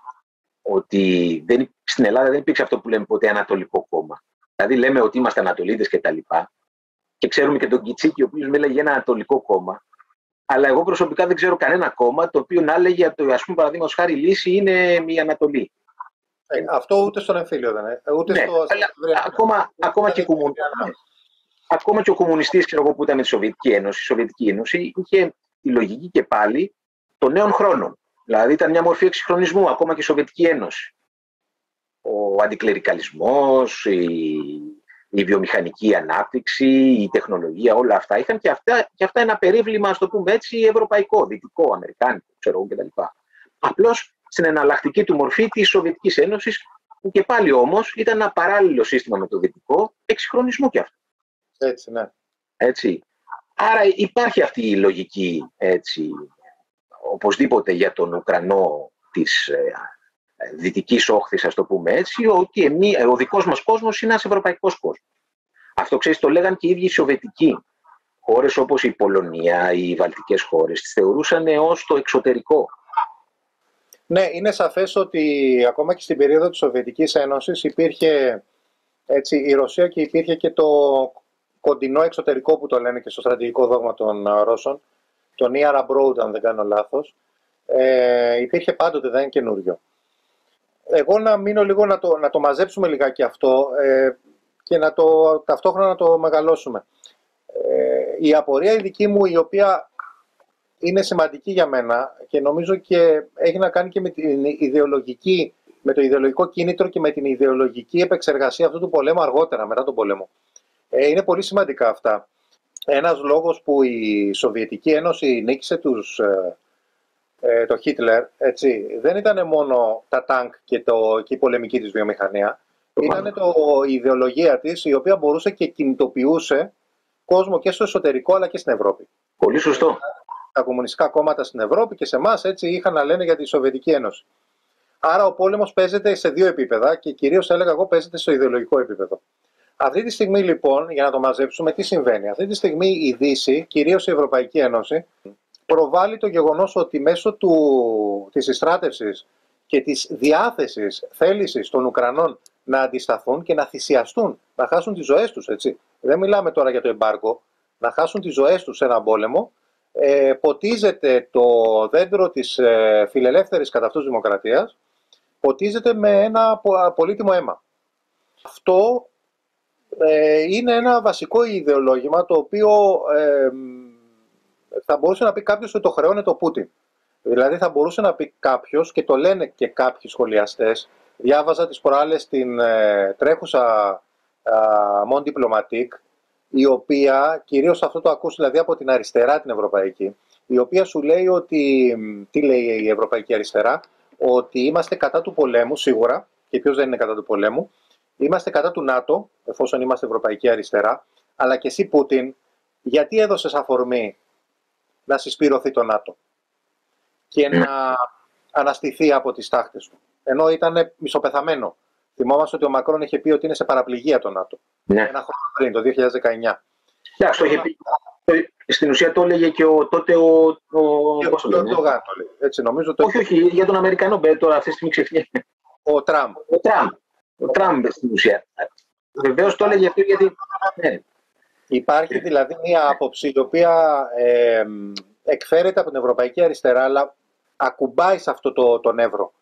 ότι δεν, στην Ελλάδα δεν υπήρξε αυτό που λέμε ποτέ Ανατολικό κόμμα. Δηλαδή λέμε ότι είμαστε Ανατολίτες και τα λοιπά. Και ξέρουμε και τον Κιτσίκη, ο οποίος μίλαγε για ένα Ανατολικό κόμμα. Αλλά εγώ προσωπικά δεν ξέρω κανένα κόμμα το οποίο να έλεγε ότι, ας πούμε, παραδείγματος χάρη, η λύση είναι η Ανατολή. Ε, αυτό ούτε στον εμφύλιο δεν είναι. Ούτε ναι, στο... αλλά ακόμα, ακόμα, και κομμουν... ακόμα και ο κομμουνιστής που ήταν με τη Σοβιετική Ένωση, η Σοβιετική Ένωση είχε τη λογική και πάλι των νέων χρόνων. Δηλαδή ήταν μια μορφή εξυγχρονισμού, ακόμα και η Σοβιετική Ένωση. Ο αντικλερικαλισμός, η, η βιομηχανική ανάπτυξη, η τεχνολογία, όλα αυτά είχαν και αυτά, και αυτά ένα περίβλημα, ας το πούμε έτσι, ευρωπαϊκό, δυτικό, αμερικάνικο, ξέρω εγώ κτλ. Απλώς στην εναλλακτική του μορφή της Σοβιετικής Ένωσης, που και πάλι όμως ήταν ένα παράλληλο σύστημα με το δυτικό, εξυγχρονισμού κι αυτό. Έτσι, ναι. Έτσι. Άρα υπάρχει αυτή η λογική έτσι, οπωσδήποτε για τον Ουκρανό της ε, δυτικής όχθης, ας το πούμε έτσι, ότι εμεί, ε, ο δικός μας κόσμος είναι ένας ευρωπαϊκός κόσμος. Αυτό ξέρεις, το λέγαν και οι ίδιοι οι Σοβιετικοί. Χώρες όπως η Πολωνία, οι Βαλτικές χώρες, τις θεωρούσαν ως το εξωτερικό. Ναι, είναι σαφές ότι ακόμα και στην περίοδο της Σοβιετικής Ένωσης υπήρχε έτσι, η Ρωσία και υπήρχε και το κοντινό εξωτερικό που το λένε και στο στρατηγικό δόγμα των Ρώσων, το Near Abroad, αν δεν κάνω λάθος, ε, υπήρχε πάντοτε, δεν είναι καινούριο. Εγώ να μείνω λίγο να το, να το μαζέψουμε λιγάκι αυτό ε, και να το, ταυτόχρονα να το μεγαλώσουμε. Ε, η απορία η δική μου, η οποία είναι σημαντική για μένα και νομίζω και έχει να κάνει και με, την ιδεολογική, με το ιδεολογικό κίνητρο και με την ιδεολογική επεξεργασία αυτού του πολέμου αργότερα, μετά τον πόλεμο. Ε, είναι πολύ σημαντικά αυτά ένας λόγος που η Σοβιετική Ένωση νίκησε τους, ε, ε, το Χίτλερ, έτσι, δεν ήταν μόνο τα τάγκ και, το, και η πολεμική της βιομηχανία, ήταν το, η ιδεολογία της, η οποία μπορούσε και κινητοποιούσε κόσμο και στο εσωτερικό αλλά και στην Ευρώπη. Πολύ σωστό. Τα κομμουνιστικά κόμματα στην Ευρώπη και σε εμάς έτσι είχαν να λένε για τη Σοβιετική Ένωση. Άρα ο πόλεμος παίζεται σε δύο επίπεδα και κυρίως έλεγα εγώ παίζεται στο ιδεολογικό επίπεδο. Αυτή τη στιγμή λοιπόν, για να το μαζέψουμε, τι συμβαίνει. Αυτή τη στιγμή η Δύση, κυρίως η Ευρωπαϊκή Ένωση, προβάλλει το γεγονός ότι μέσω του, της ειστράτευσης και της διάθεσης, θέλησης των Ουκρανών να αντισταθούν και να θυσιαστούν, να χάσουν τις ζωές τους, έτσι. Δεν μιλάμε τώρα για το εμπάρκο, να χάσουν τις ζωές τους σε έναν πόλεμο, ε, ποτίζεται το δέντρο της ε, φιλελεύθερης κατά αυτούς δημοκρατίας, ποτίζεται με ένα πολύτιμο αίμα. Αυτό ε, είναι ένα βασικό ιδεολόγημα το οποίο ε, θα μπορούσε να πει κάποιος ότι το χρεώνει το Πούτιν. Δηλαδή θα μπορούσε να πει κάποιος και το λένε και κάποιοι σχολιαστές διάβαζα τις προάλλες την ε, τρέχουσα ε, Mon Diplomatique η οποία, κυρίως αυτό το ακούς δηλαδή από την αριστερά την ευρωπαϊκή, η οποία σου λέει ότι, τι λέει η ευρωπαϊκή αριστερά, ότι είμαστε κατά του πολέμου σίγουρα, και ποιος δεν είναι κατά του πολέμου, είμαστε κατά του ΝΑΤΟ, εφόσον είμαστε ευρωπαϊκή αριστερά, αλλά και εσύ Πούτιν, γιατί έδωσες αφορμή να συσπηρωθεί το ΝΑΤΟ και ναι. να αναστηθεί από τις τάχτες του. Ενώ ήταν μισοπεθαμένο. Θυμόμαστε ότι ο Μακρόν είχε πει ότι είναι σε παραπληγία το ΝΑΤΟ. Ναι. Ένα χρόνο πριν, το 2019. Ναι, αυτό είχε πει. Στην ουσία το έλεγε και ο, τότε ο. ο και πώς το λέει. Έτσι, νομίζω το... Όχι, όχι, για τον Αμερικανό Μπέ, τώρα αυτή τη στιγμή ξεχνιέται. Ο Τραμπ. Ο Τραμπ. Ο Τραμπ στην ουσία. Βεβαίως το έλεγε αυτό γιατί. Ναι. Υπάρχει δηλαδή μια άποψη η οποία ε, εκφέρεται από την Ευρωπαϊκή Αριστερά, αλλά ακουμπάει σε αυτό το, το νεύρο.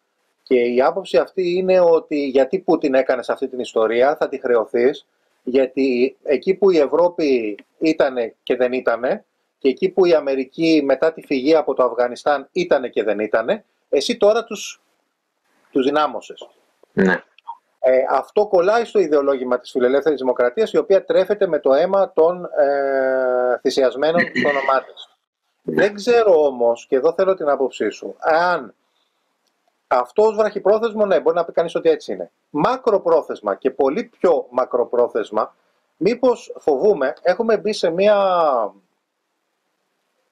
Και η άποψη αυτή είναι ότι γιατί Πούτιν έκανε αυτή την ιστορία, θα τη χρεωθείς, γιατί εκεί που η Ευρώπη ήταν και δεν ήταν, και εκεί που η Αμερική μετά τη φυγή από το Αφγανιστάν ήταν και δεν ήταν, εσύ τώρα τους, τους δυνάμωσες. Ναι. Ε, αυτό κολλάει στο ιδεολόγημα της φιλελεύθερης δημοκρατίας, η οποία τρέφεται με το αίμα των ε, θυσιασμένων στο όνομά Δεν ξέρω όμως, και εδώ θέλω την άποψή σου, αν αυτό ως βραχυπρόθεσμο, ναι, μπορεί να πει κανείς ότι έτσι είναι. Μακροπρόθεσμα και πολύ πιο μακροπρόθεσμα, μήπως φοβούμε, έχουμε μπει σε μια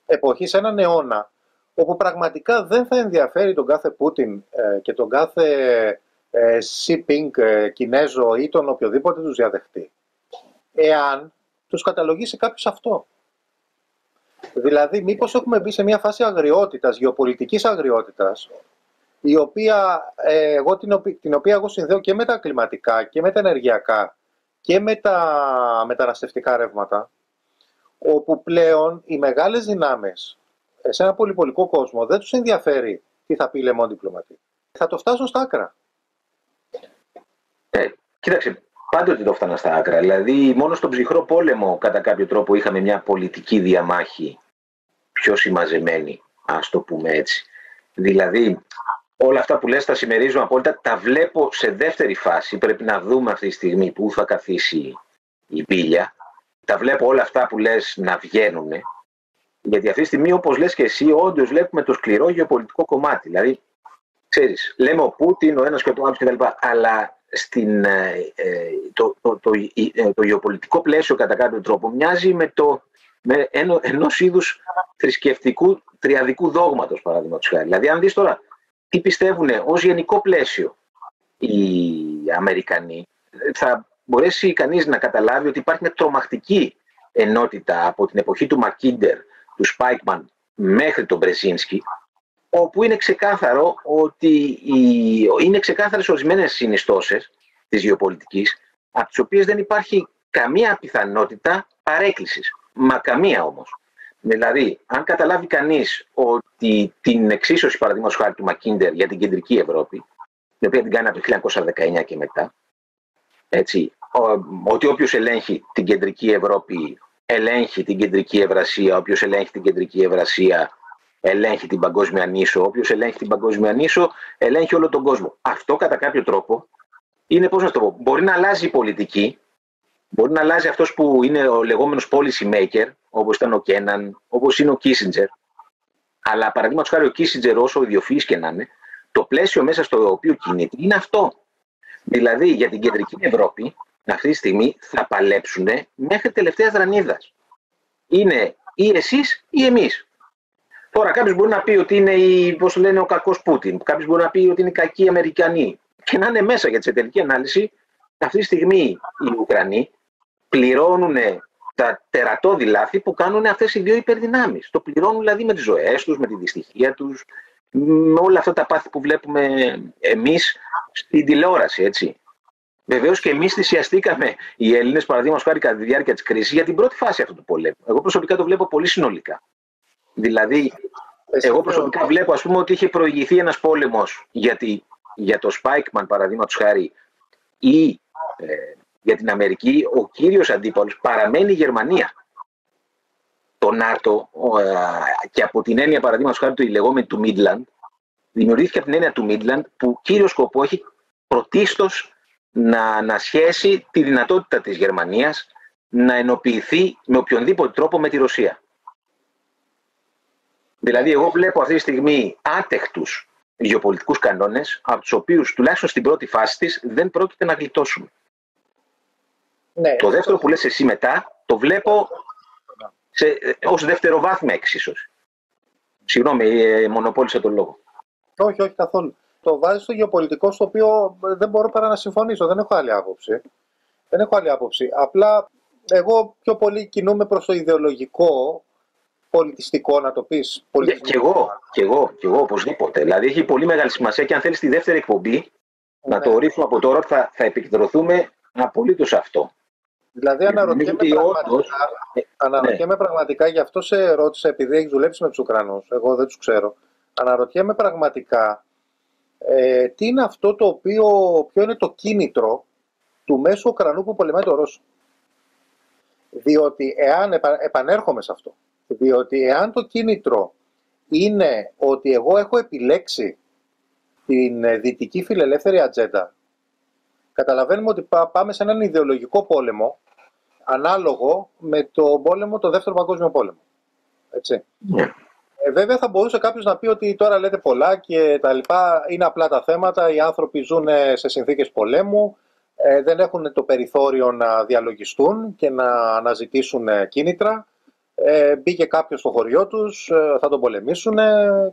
εποχή, σε έναν αιώνα, όπου πραγματικά δεν θα ενδιαφέρει τον κάθε Πούτιν ε, και τον κάθε ε, ε, Κινέζο ή τον οποιοδήποτε τους διαδεχτεί, εάν τους καταλογίσει κάποιος αυτό. Δηλαδή, μήπως έχουμε μπει σε μια φάση αγριότητας, γεωπολιτικής αγριότητας, η οποία, ε, εγώ, την, οποία, την οποία εγώ συνδέω και με τα κλιματικά και με τα ενεργειακά και με τα μεταναστευτικά ρεύματα, όπου πλέον οι μεγάλες δυνάμεις σε ένα πολυπολικό κόσμο δεν τους ενδιαφέρει τι θα πει λεμόν διπλωματή. Θα το φτάσουν στα άκρα. Ε, κοίταξε, πάντοτε το φτάνα στα άκρα. Δηλαδή, μόνο στον ψυχρό πόλεμο, κατά κάποιο τρόπο, είχαμε μια πολιτική διαμάχη πιο συμμαζεμένη, ας το πούμε έτσι. Δηλαδή, όλα αυτά που λες τα συμμερίζουμε απόλυτα, τα βλέπω σε δεύτερη φάση. Πρέπει να δούμε αυτή τη στιγμή που θα καθίσει η πύλια. Τα βλέπω όλα αυτά που λες να βγαίνουν. Γιατί αυτή τη στιγμή, όπως λες και εσύ, όντως βλέπουμε το σκληρό γεωπολιτικό κομμάτι. Δηλαδή, ξέρεις, λέμε ο Πούτιν, ο ένας και ο άλλος κτλ. Αλλά στην, ε, ε, το, το, το, ε, το, γεωπολιτικό πλαίσιο κατά κάποιο τρόπο μοιάζει με το με ενό, ενός είδους θρησκευτικού τριαδικού δόγματος παραδείγματος χάρη. Δηλαδή αν δεις τώρα τι πιστεύουν ως γενικό πλαίσιο οι Αμερικανοί, θα μπορέσει κανείς να καταλάβει ότι υπάρχει μια τρομακτική ενότητα από την εποχή του Μακίντερ, του Σπάικμαν μέχρι τον Μπρεζίνσκι, όπου είναι ξεκάθαρο ότι είναι ξεκάθαρες ορισμένες συνιστώσεις της γεωπολιτικής, από τις οποίες δεν υπάρχει καμία πιθανότητα παρέκκλησης. Μα καμία όμως. Δηλαδή, αν καταλάβει κανείς ότι την εξίσωση, παραδείγματος χάρη του Μακίντερ για την κεντρική Ευρώπη, την οποία την κάνει από το 1919 και μετά, έτσι, ότι όποιος ελέγχει την κεντρική Ευρώπη ελέγχει την κεντρική Ευρασία, όποιος ελέγχει την κεντρική Ευρασία ελέγχει την παγκόσμια νήσο, όποιος ελέγχει την παγκόσμια νήσο ελέγχει όλο τον κόσμο. Αυτό κατά κάποιο τρόπο είναι, πώς να το πω, μπορεί να αλλάζει η πολιτική, μπορεί να αλλάζει αυτός που είναι ο λεγόμενος policy maker, όπως ήταν ο Κέναν, όπως είναι ο Κίσιντζερ. Αλλά παραδείγματος χάρη ο Κίσιντζερ, όσο ιδιοφυής και να είναι, το πλαίσιο μέσα στο οποίο κινείται είναι αυτό. Δηλαδή για την κεντρική Ευρώπη αυτή τη στιγμή θα παλέψουν μέχρι τελευταίας δρανίδας. Είναι ή εσείς ή εμείς. Τώρα κάποιος μπορεί να πει ότι είναι η, πώς λένε, ο κακός Πούτιν, κάποιος μπορεί να πει ότι είναι οι κακοί Αμερικανοί. Και να είναι μέσα για τη τελική ανάλυση, αυτή τη στιγμή οι Ουκρανοί πληρώνουν τα τερατώδη λάθη που κάνουν αυτές οι δύο υπερδυνάμεις. Το πληρώνουν δηλαδή με τις ζωές τους, με τη δυστυχία τους, με όλα αυτά τα πάθη που βλέπουμε εμείς στην τηλεόραση, έτσι. Βεβαίως και εμείς θυσιαστήκαμε οι Έλληνες, παραδείγματος χάρη κατά τη διάρκεια της κρίσης, για την πρώτη φάση αυτού του πολέμου. Εγώ προσωπικά το βλέπω πολύ συνολικά. Δηλαδή, εγώ προσωπικά βλέπω ας πούμε, ότι είχε προηγηθεί ένας πόλεμος γιατί για το Spikeman παραδείγματος χάρη ή ε, για την Αμερική, ο κύριος αντίπαλος παραμένει η Γερμανία. Το ΝΑΤΟ ε, και από την έννοια παραδείγματος χάρη του η λεγόμενη του Midland δημιουργήθηκε από την έννοια του Midland που κύριο σκοπό έχει πρωτίστως να ανασχέσει τη δυνατότητα της Γερμανίας να ενοποιηθεί με οποιονδήποτε τρόπο με τη Ρωσία. Δηλαδή, εγώ βλέπω αυτή τη στιγμή άτεχτους γεωπολιτικούς κανόνες, από τους οποίους τουλάχιστον στην πρώτη φάση της δεν πρόκειται να γλιτώσουμε. Ναι. Το δεύτερο που λες εσύ μετά, το βλέπω σε, ως δευτεροβάθμια εξίσωση. Συγγνώμη, ε, μονοπόλησα τον λόγο. Όχι, όχι καθόλου. Το βάζεις στο γεωπολιτικό, στο οποίο δεν μπορώ παρά να συμφωνήσω. Δεν έχω άλλη άποψη. Δεν έχω άλλη άποψη. Απλά εγώ πιο πολύ κινούμαι προς το ιδεολογικό, πολιτιστικό να το πεις. Πολιτιστικό. Και εγώ, και εγώ, και εγώ οπωσδήποτε. Δηλαδή έχει πολύ μεγάλη σημασία και αν θέλεις τη δεύτερη εκπομπή, να ναι. το ορίσουμε από τώρα, θα, θα επικεντρωθούμε απολύτως σε αυτό. Δηλαδή αναρωτιέμαι, πραγματικά, ε, αναρωτιέμαι ναι. πραγματικά, γι' αυτό σε ρώτησα, επειδή έχεις δουλέψει με τους Ουκρανούς, εγώ δεν τους ξέρω. Αναρωτιέμαι πραγματικά ε, τι είναι αυτό το οποίο, ποιο είναι το κίνητρο του μέσου Ουκρανού που πολεμάει το Ρώσο; Διότι εάν, επανέρχομαι σε αυτό, διότι εάν το κίνητρο είναι ότι εγώ έχω επιλέξει την δυτική φιλελεύθερη ατζέντα, καταλαβαίνουμε ότι πάμε σε έναν ιδεολογικό πόλεμο ανάλογο με το πόλεμο, το δεύτερο παγκόσμιο πόλεμο. Έτσι. Ναι. Ε, βέβαια θα μπορούσε κάποιος να πει ότι τώρα λέτε πολλά και τα λοιπά, είναι απλά τα θέματα, οι άνθρωποι ζουν σε συνθήκες πολέμου, ε, δεν έχουν το περιθώριο να διαλογιστούν και να αναζητήσουν κίνητρα. Ε, μπήκε κάποιος στο χωριό τους, ε, θα τον πολεμήσουν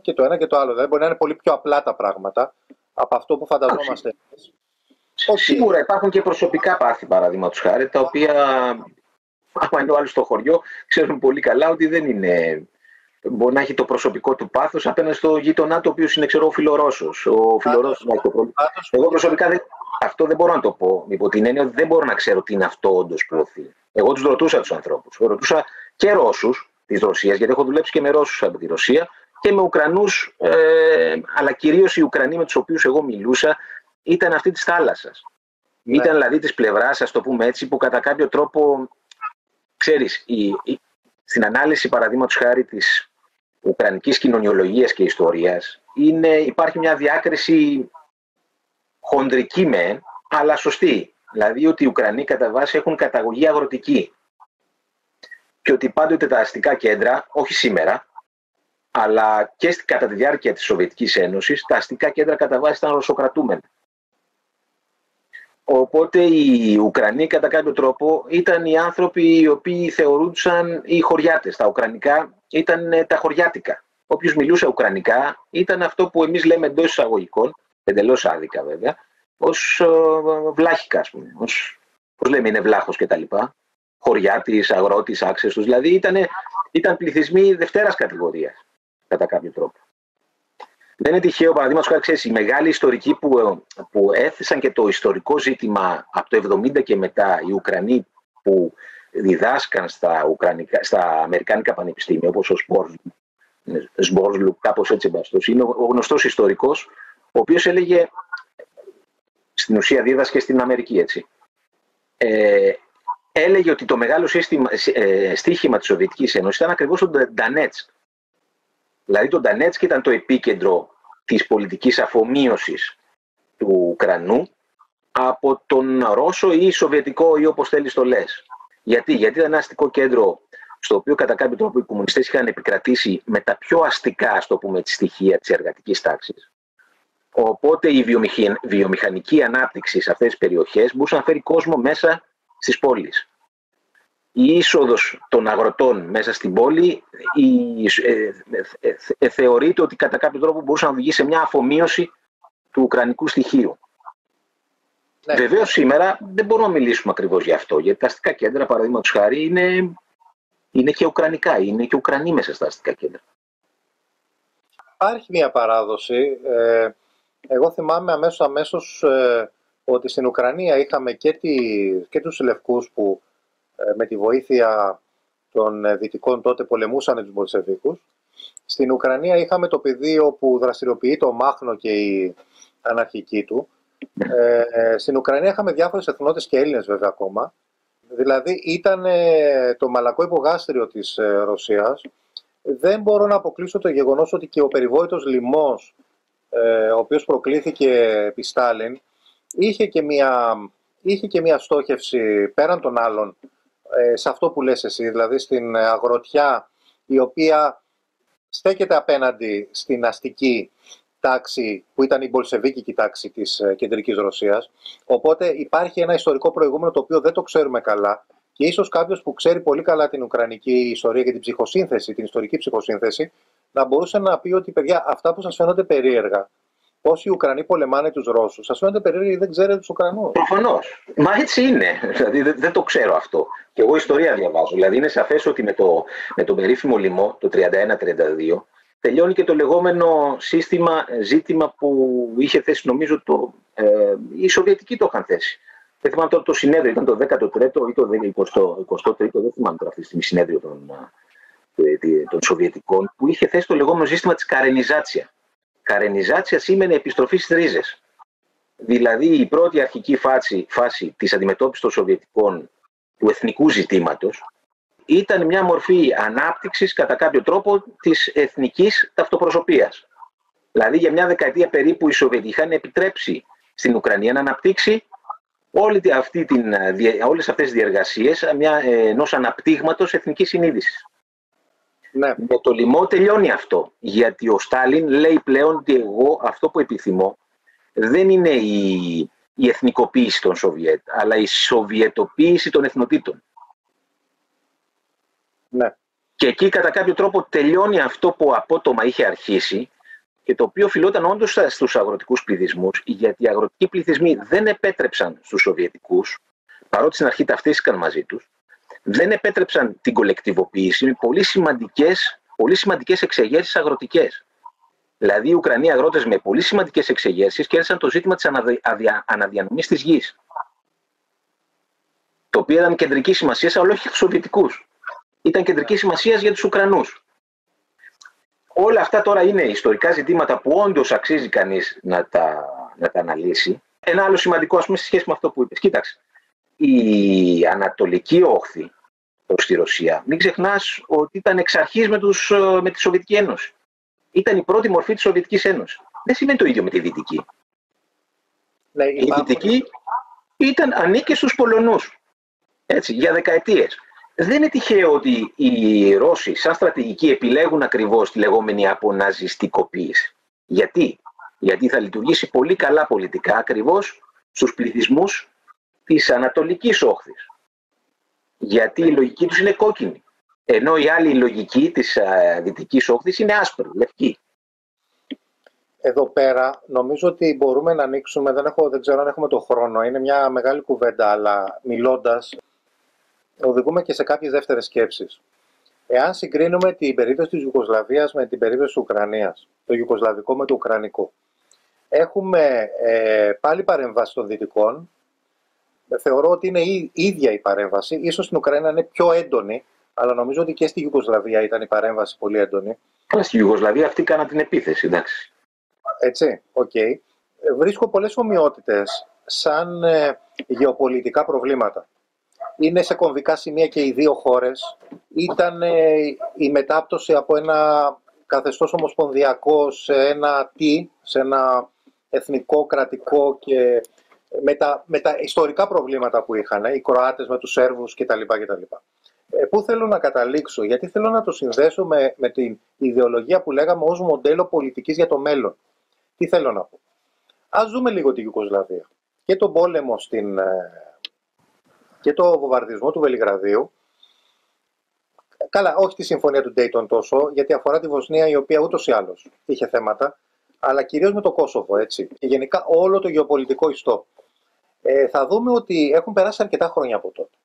και το ένα και το άλλο. Δηλαδή μπορεί να είναι πολύ πιο απλά τα πράγματα από αυτό που φανταζόμαστε. Σίγουρα υπάρχουν και προσωπικά πάθη, παραδείγματος χάρη, τα οποία, άμα είναι ο άλλος στο χωριό, ξέρουν πολύ καλά ότι δεν είναι. Μπορεί να έχει το προσωπικό του πάθος απέναντι στο γείτονά του, ο οποίος είναι ξέρω, ο φιλορώσος. Ο φιλορώσος να έχει το πρόβλημα. Εγώ προσωπικά δεν, αυτό δεν μπορώ να το πω. Υπό την έννοια ότι δεν μπορώ να ξέρω τι είναι αυτό όντως που οθεί. Εγώ τους ρωτούσα τους ανθρώπους. Ρωτούσα και Ρώσους της Ρωσίας, γιατί έχω δουλέψει και με Ρώσους από τη Ρωσία και με Ουκρανούς, ε, αλλά κυρίως οι Ουκρανοί με τους οποίους εγώ μιλούσα ήταν αυτή της θάλασσας. Ναι. Ήταν δηλαδή της πλευράς, ας το πούμε έτσι, που κατά κάποιο τρόπο, ξέρεις, στην ανάλυση παραδείγματος χάρη της Ουκρανικής κοινωνιολογίας και ιστορίας, υπάρχει μια διάκριση χοντρική με, αλλά σωστή. Δηλαδή ότι οι Ουκρανοί κατά βάση έχουν καταγωγή αγροτική. Και ότι πάντοτε τα αστικά κέντρα, όχι σήμερα, αλλά και κατά τη διάρκεια της Σοβιετικής Ένωσης, τα αστικά κέντρα κατά βάση ήταν ρωσοκρατούμενα. Οπότε οι Ουκρανοί κατά κάποιο τρόπο ήταν οι άνθρωποι οι οποίοι θεωρούνταν οι χωριάτες. Τα Ουκρανικά ήταν τα χωριάτικα. Όποιος μιλούσε Ουκρανικά ήταν αυτό που εμείς λέμε εντός εισαγωγικών, εντελώς άδικα βέβαια, ως ε, βλάχικα, ας πούμε. Ως, πώς λέμε, είναι βλάχος κτλ. Χωριάτη, αγρότης, άξεστο. Δηλαδή ήταν, ήταν πληθυσμοί δευτέρας κατηγορίας, κατά κάποιο τρόπο. Δεν είναι τυχαίο, παραδείγματος χάρη, ξέρεις, οι μεγάλοι ιστορικοί που, που έθεσαν και το ιστορικό ζήτημα από το 70 και μετά, οι Ουκρανοί που διδάσκαν στα, Ουκρανικά, στα Αμερικάνικα πανεπιστήμια, όπως ο Σμπόρσλου, κάπως έτσι είναι ο γνωστός ιστορικός, ο οποίος έλεγε, στην ουσία δίδασκε στην Αμερική, έτσι. Ε, έλεγε ότι το μεγάλο σύστημα, ε, στίχημα της Σοβιετικής Ένωσης ήταν ακριβώς το Ντανέτσκ. Δηλαδή το Ντανέτσκ ήταν το επίκεντρο της πολιτικής αφομοίωσης του Ουκρανού από τον Ρώσο ή Σοβιετικό ή όπως θέλεις το λες. Γιατί, Γιατί ήταν ένα αστικό κέντρο στο οποίο κατά κάποιο τρόπο οι κομμουνιστές είχαν επικρατήσει με τα πιο αστικά, ας το πούμε, στοιχεία της εργατικής τάξης. Οπότε η βιομηχανική ανάπτυξη σε αυτές τις περιοχές μπορούσε να φέρει κόσμο μέσα στις πόλεις. Η είσοδος των αγροτών μέσα στην πόλη η, ε, ε, ε, θεωρείται ότι κατά κάποιο τρόπο μπορούσε να οδηγήσει σε μια αφομοίωση του ουκρανικού στοιχείου. Ναι. Βεβαίως σήμερα δεν μπορούμε να μιλήσουμε ακριβώς γι' αυτό, γιατί τα αστικά κέντρα, παραδείγματος χάρη, είναι, είναι και ουκρανικά, είναι και ουκρανοί μέσα στα αστικά κέντρα. Υπάρχει μια παράδοση. Εγώ θυμάμαι αμέσως αμέσως ε, ότι στην Ουκρανία είχαμε και, τη, και τους Λευκούς που ε, με τη βοήθεια των ε, Δυτικών τότε πολεμούσαν τους Μπολσεβίκους. Στην Ουκρανία είχαμε το πεδίο που δραστηριοποιεί το Μάχνο και η αναρχική του. Ε, στην Ουκρανία είχαμε διάφορες εθνότητες και Έλληνες βέβαια ακόμα. Δηλαδή ήταν το μαλακό υπογάστριο της ε, Ρωσίας. Δεν μπορώ να αποκλείσω το γεγονός ότι και ο περιβόητος λοιμός, ε, ο οποίος προκλήθηκε επί Στάλιν, είχε και μια, είχε και μια στόχευση πέραν των άλλων ε, σε αυτό που λες εσύ, δηλαδή στην αγροτιά η οποία στέκεται απέναντι στην αστική τάξη που ήταν η μπολσεβίκικη τάξη της ε, κεντρικής Ρωσίας. Οπότε υπάρχει ένα ιστορικό προηγούμενο το οποίο δεν το ξέρουμε καλά και ίσως κάποιος που ξέρει πολύ καλά την Ουκρανική ιστορία και την ψυχοσύνθεση, την ιστορική ψυχοσύνθεση, να μπορούσε να πει ότι παιδιά αυτά που σας φαίνονται περίεργα Πώ οι Ουκρανοί πολεμάνε τους Ρώσους. Σας φαίνεται περίεργο γιατί δεν ξέρετε τους Ουκρανούς. Προφανώς. Μα έτσι είναι. Δηλαδή δεν, δεν, το ξέρω αυτό. Και εγώ ιστορία διαβάζω. Δηλαδή είναι σαφές ότι με, το, με τον περίφημο λοιμό το 31-32 τελειώνει και το λεγόμενο σύστημα, ζήτημα που είχε θέσει νομίζω το, ε, οι Σοβιετικοί το είχαν θέσει. Δεν θυμάμαι τώρα το συνέδριο, ήταν το 13ο ή το 23ο, δεν θυμάμαι τώρα αυτή τη στιγμή συνέδριο των, ε, των Σοβιετικών, που είχε θέσει το λεγόμενο σύστημα της καρενιζάτσια. Καρενιζάτσια σήμαινε επιστροφή στις ρίζες. Δηλαδή η πρώτη αρχική φάση, φάση της αντιμετώπισης των Σοβιετικών του εθνικού ζητήματος ήταν μια μορφή ανάπτυξης κατά κάποιο τρόπο της εθνικής ταυτοπροσωπείας. Δηλαδή για μια δεκαετία περίπου οι Σοβιετικοί είχαν επιτρέψει στην Ουκρανία να αναπτύξει όλη αυτή την, όλες αυτές τις διεργασίες ενός αναπτύγματος εθνικής συνείδησης. Ναι. Με το λοιμό τελειώνει αυτό. Γιατί ο Στάλιν λέει πλέον ότι εγώ αυτό που επιθυμώ δεν είναι η, η εθνικοποίηση των Σοβιέτ, αλλά η σοβιετοποίηση των εθνοτήτων. Ναι. Και εκεί κατά κάποιο τρόπο τελειώνει αυτό που απότομα είχε αρχίσει και το οποίο οφειλόταν όντως στους αγροτικούς πληθυσμούς, γιατί οι αγροτικοί πληθυσμοί δεν επέτρεψαν στους Σοβιετικούς, παρότι στην αρχή ταυτίστηκαν μαζί τους, δεν επέτρεψαν την κολεκτιβοποίηση με πολύ σημαντικές, πολύ σημαντικές εξεγέρσεις αγροτικές. Δηλαδή οι Ουκρανοί αγρότες με πολύ σημαντικές εξεγέρσεις κέρδισαν το ζήτημα της αναδια, αναδιανομής της γης. Το οποίο ήταν κεντρική σημασίας, αλλά όχι για τους Σοβιετικούς. Ήταν κεντρική σημασίας για τους Ουκρανούς. Όλα αυτά τώρα είναι ιστορικά ζητήματα που όντως αξίζει κανείς να τα, να τα αναλύσει. Ένα άλλο σημαντικό, ας πούμε, σε σχέση με αυτό που είπες. Κοίταξε, η Ανατολική Όχθη προς τη Ρωσία. Μην ξεχνάς ότι ήταν εξ αρχής με, τους, ε, με τη Σοβιετική Ένωση. Ήταν η πρώτη μορφή της Σοβιετικής Ένωσης. Δεν σημαίνει το ίδιο με τη Δυτική. Ναι, η Δυτική ήταν, ανήκε στους Πολωνούς. Έτσι, για δεκαετίες. Δεν είναι τυχαίο ότι οι Ρώσοι σαν στρατηγική επιλέγουν ακριβώς τη λεγόμενη αποναζιστικοποίηση. Γιατί; Γιατί θα λειτουργήσει πολύ καλά πολιτικά ακριβώς στους πληθυσμούς της Ανατολικής Όχθης. Γιατί η λογική τους είναι κόκκινη. Ενώ η άλλη λογική της Δυτικής Όχθης είναι άσπρη, λευκή. Εδώ πέρα νομίζω ότι μπορούμε να ανοίξουμε, δεν, έχω, δεν ξέρω αν έχουμε το χρόνο, είναι μια μεγάλη κουβέντα, αλλά μιλώντας οδηγούμε και σε κάποιες δεύτερες σκέψεις. Εάν συγκρίνουμε την περίπτωση της Γιουγκοσλαβίας με την περίπτωση της Ουκρανίας, το Γιουγκοσλαβικό με το Ουκρανικό, έχουμε ε, πάλι παρεμβάσεις των Δυτικών, θεωρώ ότι είναι η ίδια η παρέμβαση. Ίσως στην Ουκρανία είναι πιο έντονη, αλλά νομίζω ότι και στη Γιουγκοσλαβία ήταν η παρέμβαση πολύ έντονη. Αλλά στη Γιουγκοσλαβία αυτοί κάναν την επίθεση, εντάξει. Έτσι, οκ. Okay. Βρίσκω πολλές ομοιότητες σαν ε, γεωπολιτικά προβλήματα. Είναι σε κομβικά σημεία και οι δύο χώρες. Ήταν ε, η μετάπτωση από ένα καθεστώς ομοσπονδιακό σε ένα τι, σε ένα εθνικό, κρατικό και με τα, με τα ιστορικά προβλήματα που είχαν, οι Κροάτες με τους Σέρβους κτλ. κτλ. Ε, πού θέλω να καταλήξω, γιατί θέλω να το συνδέσω με, με την ιδεολογία που λέγαμε ως μοντέλο πολιτικής για το μέλλον. Τι θέλω να πω. Ας δούμε λίγο την Ιουκοσλαβία και τον πόλεμο στην, ε, και το βομβαρδισμό του Βελιγραδίου. Καλά, όχι τη συμφωνία του Ντέιτον τόσο, γιατί αφορά τη Βοσνία η οποία ούτως ή άλλως είχε θέματα, αλλά κυρίως με το Κόσοβο, έτσι. Και γενικά όλο το γεωπολιτικό ιστό ε, θα δούμε ότι έχουν περάσει αρκετά χρόνια από τότε.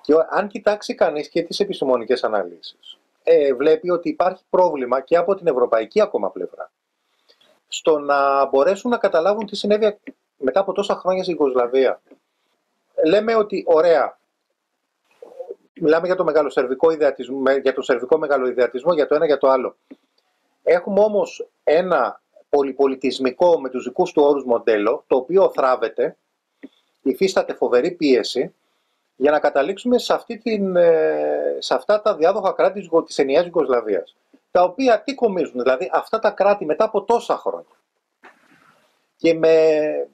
Και αν κοιτάξει κανείς και τις επιστημονικές αναλύσεις, ε, βλέπει ότι υπάρχει πρόβλημα και από την ευρωπαϊκή ακόμα πλευρά στο να μπορέσουν να καταλάβουν τι συνέβη μετά από τόσα χρόνια στην Ιγκοσλαβία. Λέμε ότι, ωραία, μιλάμε για το μεγάλο σερβικό ιδεατισμό, για το σερβικό μεγάλο ιδεατισμό, για το ένα για το άλλο. Έχουμε όμως ένα πολυπολιτισμικό με τους δικούς του όρους μοντέλο, το οποίο θράβεται, υφίσταται φοβερή πίεση, για να καταλήξουμε σε, αυτή την, ε, σε αυτά τα διάδοχα κράτη της ενιαίας Ιουγκοσλαβίας. Τα οποία τι κομίζουν, δηλαδή αυτά τα κράτη μετά από τόσα χρόνια και με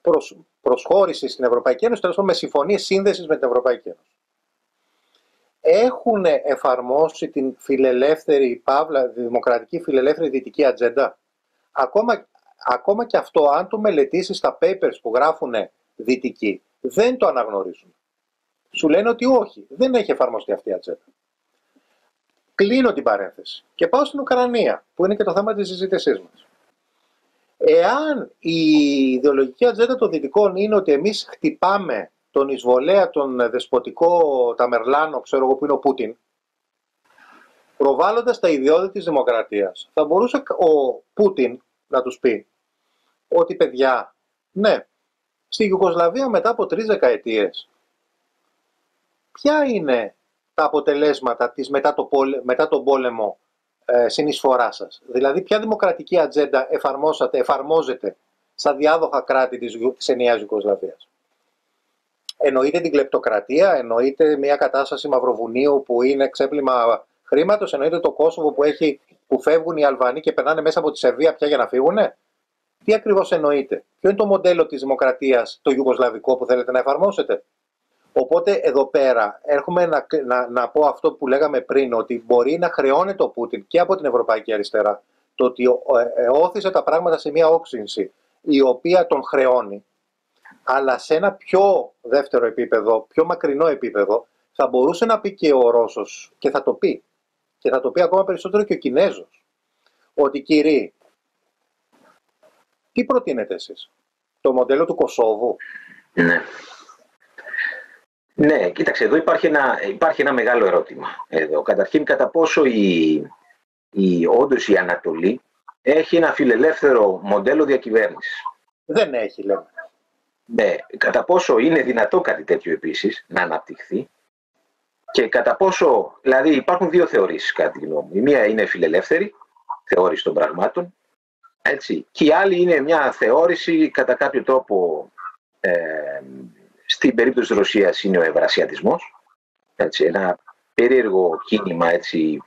προσ, προσχώρηση στην Ευρωπαϊκή Ένωση, τέλος με συμφωνίες σύνδεσης με την Ευρωπαϊκή Ένωση. Έχουν εφαρμόσει την φιλελεύθερη, παύλα, δημοκρατική φιλελεύθερη δυτική ατζέντα; Ακόμα, ακόμα και αυτό, αν το μελετήσεις στα papers που γράφουν δυτικοί, δεν το αναγνωρίζουν. Σου λένε ότι όχι, δεν έχει εφαρμοστεί αυτή η ατζέντα. Κλείνω την παρένθεση και πάω στην Ουκρανία, που είναι και το θέμα της συζήτησής μας. Εάν η ιδεολογική ατζέντα των Δυτικών είναι ότι εμείς χτυπάμε τον εισβολέα, τον δεσποτικό Ταμερλάνο, ξέρω εγώ που είναι ο Πούτιν, προβάλλοντας τα ιδιότητα της δημοκρατίας, θα μπορούσε ο Πούτιν να τους πει ότι παιδιά, ναι, στη Ιουγκοσλαβία μετά από τρεις δεκαετίες, ποια είναι τα αποτελέσματα της μετά, το μετά τον πόλεμο ε, συνεισφοράς σας; Δηλαδή, ποια δημοκρατική ατζέντα εφαρμόσατε, εφαρμόζεται στα διάδοχα κράτη της, της ενιαίας Ιουγκοσλαβίας. Εννοείται την κλεπτοκρατία, εννοείται μια κατάσταση Μαυροβουνίου που είναι ξέπλυμα χρήματος, εννοείται το Κόσοβο που, έχει, που φεύγουν οι Αλβανοί και περνάνε μέσα από τη Σερβία πια για να φύγουνε; Τι ακριβώς εννοείται; Ποιο είναι το μοντέλο της δημοκρατίας, το Ιουγκοσλαβικό που θέλετε να εφαρμόσετε; Οπότε εδώ πέρα έρχομαι να, να, να πω αυτό που λέγαμε πριν, ότι μπορεί να χρεώνεται ο Πούτιν και από την Ευρωπαϊκή Αριστερά το ότι ε, ε, όθησε τα πράγματα σε μια όξυνση η οποία τον χρεώνει, αλλά σε ένα πιο δεύτερο επίπεδο, πιο μακρινό επίπεδο, θα μπορούσε να πει και ο Ρώσος και θα το πει. Και θα το πει ακόμα περισσότερο και ο Κινέζος. Ότι κύριοι, τι προτείνετε εσείς, το μοντέλο του Κωσόβου; Ναι. Ναι, κοίταξε, εδώ υπάρχει ένα, υπάρχει ένα μεγάλο ερώτημα. Εδώ. Καταρχήν, κατά πόσο η, η, όντως η Ανατολή έχει ένα φιλελεύθερο μοντέλο διακυβέρνησης; Δεν έχει, λέμε. Ναι, κατά πόσο είναι δυνατό κάτι τέτοιο επίσης να αναπτυχθεί; Και κατά πόσο, δηλαδή υπάρχουν δύο θεωρήσεις κατά τη γνώμη μου. Η μία είναι φιλελεύθερη, θεώρηση των πραγμάτων, έτσι, και η άλλη είναι μια θεώρηση κατά κάποιο τρόπο ε, στην περίπτωση της Ρωσίας είναι ο ευρασιατισμός, έτσι, ένα περίεργο κίνημα έτσι,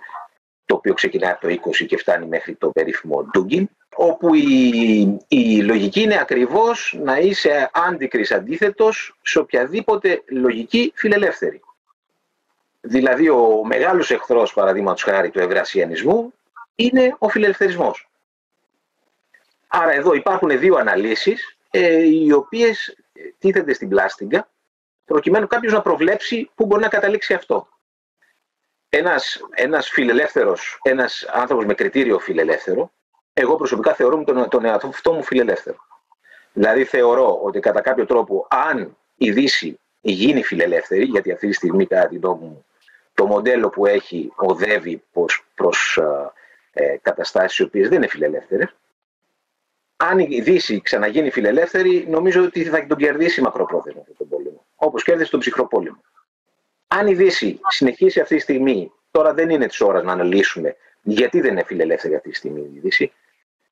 το οποίο ξεκινάει από το 20 και φτάνει μέχρι το περίφημο Ντούγκιν, όπου η, η λογική είναι ακριβώς να είσαι άντικρις αντίθετος σε οποιαδήποτε λογική φιλελεύθερη. Δηλαδή ο μεγάλος εχθρός παραδείγματος χάρη του ευρασιανισμού είναι ο φιλελευθερισμός. Άρα εδώ υπάρχουν δύο αναλύσεις ε, οι οποίες τίθεται στην πλάστιγκα, προκειμένου κάποιος να προβλέψει πού μπορεί να καταλήξει αυτό. Ένας, ένας φιλελεύθερος, ένας άνθρωπος με κριτήριο φιλελεύθερο, εγώ προσωπικά θεωρώ τον, τον εαυτό μου φιλελεύθερο. Δηλαδή θεωρώ ότι κατά κάποιο τρόπο αν η Δύση γίνει φιλελεύθερη, γιατί αυτή τη στιγμή κατά την μου το μοντέλο που έχει οδεύει προς, προς ε, ε καταστάσεις οι οποίες δεν είναι φιλελεύθερες, αν η Δύση ξαναγίνει φιλελεύθερη, νομίζω ότι θα τον κερδίσει μακροπρόθεσμα αυτό τον πόλεμο. Όπως κέρδισε τον ψυχρό πόλεμο. Αν η Δύση συνεχίσει αυτή τη στιγμή, τώρα δεν είναι της ώρας να αναλύσουμε γιατί δεν είναι φιλελεύθερη αυτή τη στιγμή η Δύση.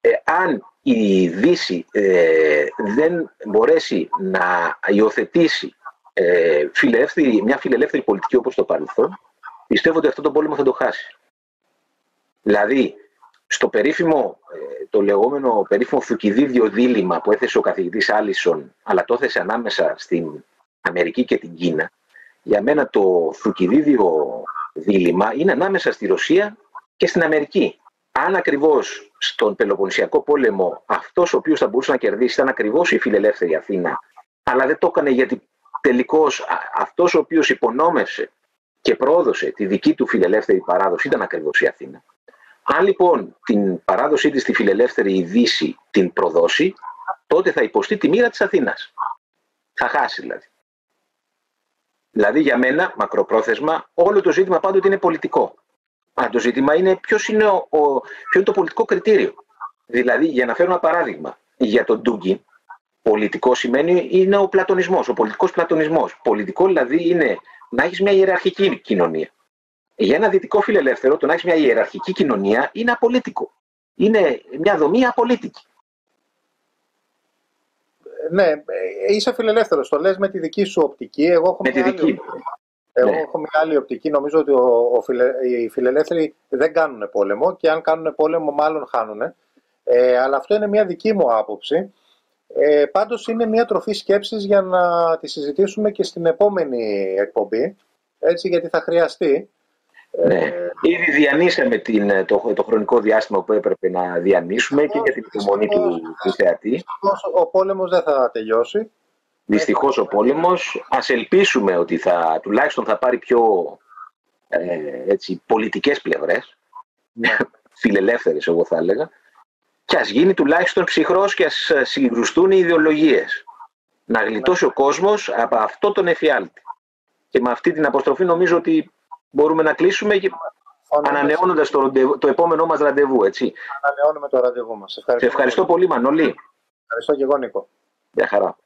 Ε, αν η Δύση ε, δεν μπορέσει να υιοθετήσει ε, φιλελεύθερη, μια φιλελεύθερη πολιτική όπως το παρελθόν, πιστεύω ότι αυτό τον πόλεμο θα το χάσει. Δηλαδή, στο περίφημο, ε, το λεγόμενο περίφημο Θουκυδίδιο δίλημα που έθεσε ο καθηγητής Άλισον, αλλά το έθεσε ανάμεσα στην Αμερική και την Κίνα, για μένα το Θουκυδίδιο δίλημα είναι ανάμεσα στη Ρωσία και στην Αμερική. Αν ακριβώς στον Πελοποννησιακό πόλεμο αυτός ο οποίος θα μπορούσε να κερδίσει ήταν ακριβώς η φιλελεύθερη Αθήνα, αλλά δεν το έκανε γιατί τελικώς αυτός ο οποίος υπονόμευσε και πρόδωσε τη δική του φιλελεύθερη παράδοση ήταν ακριβώς η Αθήνα. Αν λοιπόν την παράδοσή της στη φιλελεύθερη Δύση την προδώσει, τότε θα υποστεί τη μοίρα της Αθήνας. Θα χάσει δηλαδή. Δηλαδή για μένα, μακροπρόθεσμα, όλο το ζήτημα πάντοτε είναι πολιτικό. Αν το ζήτημα είναι ποιος είναι, ο, ποιο είναι το πολιτικό κριτήριο. Δηλαδή, για να φέρω ένα παράδειγμα, για τον Ντούγκιν, πολιτικό σημαίνει είναι ο πλατωνισμός, ο πολιτικός πλατωνισμός. Πολιτικό δηλαδή είναι να έχεις μια ιεραρχική κοινωνία. Για ένα δυτικό φιλελεύθερο, το να έχεις μια ιεραρχική κοινωνία είναι απολύτικο. είναι μια δομή απολύτικη. Ναι, ε, είσαι φιλελεύθερος. Το λες με τη δική σου οπτική. Εγώ έχω με τη δική Εγώ ναι. έχω μια άλλη οπτική. Νομίζω ότι ο, ο φιλε, οι φιλελεύθεροι δεν κάνουν πόλεμο και αν κάνουν πόλεμο μάλλον χάνουν. Ε, αλλά αυτό είναι μια δική μου άποψη. Ε, πάντως είναι μια τροφή σκέψης για να τη συζητήσουμε και στην επόμενη εκπομπή, έτσι, γιατί θα χρειαστεί. Ναι. Ε, Ήδη διανύσαμε την, το, το χρονικό διάστημα που έπρεπε να διανύσουμε και για την υπομονή του, του θεατή. Ο πόλεμος δεν θα τελειώσει. Δυστυχώς ο πόλεμος. Ας ελπίσουμε ότι θα, τουλάχιστον θα πάρει πιο ε, έτσι, πολιτικές πλευρές, ναι. φιλελεύθερες εγώ θα έλεγα, και ας γίνει τουλάχιστον ψυχρός και ας συγκρουστούν οι ιδεολογίες. Να γλιτώσει ο κόσμος από αυτό τον εφιάλτη. Και με αυτή την αποστροφή νομίζω ότι μπορούμε να κλείσουμε και ανανεώνοντας το, το επόμενό μας ραντεβού, έτσι. Ανανεώνουμε το ραντεβού μας. Ευχαριστώ, Σε ευχαριστώ πολύ, Μανώλη. Ευχαριστώ και εγώ, Νίκο. Γεια χαρά.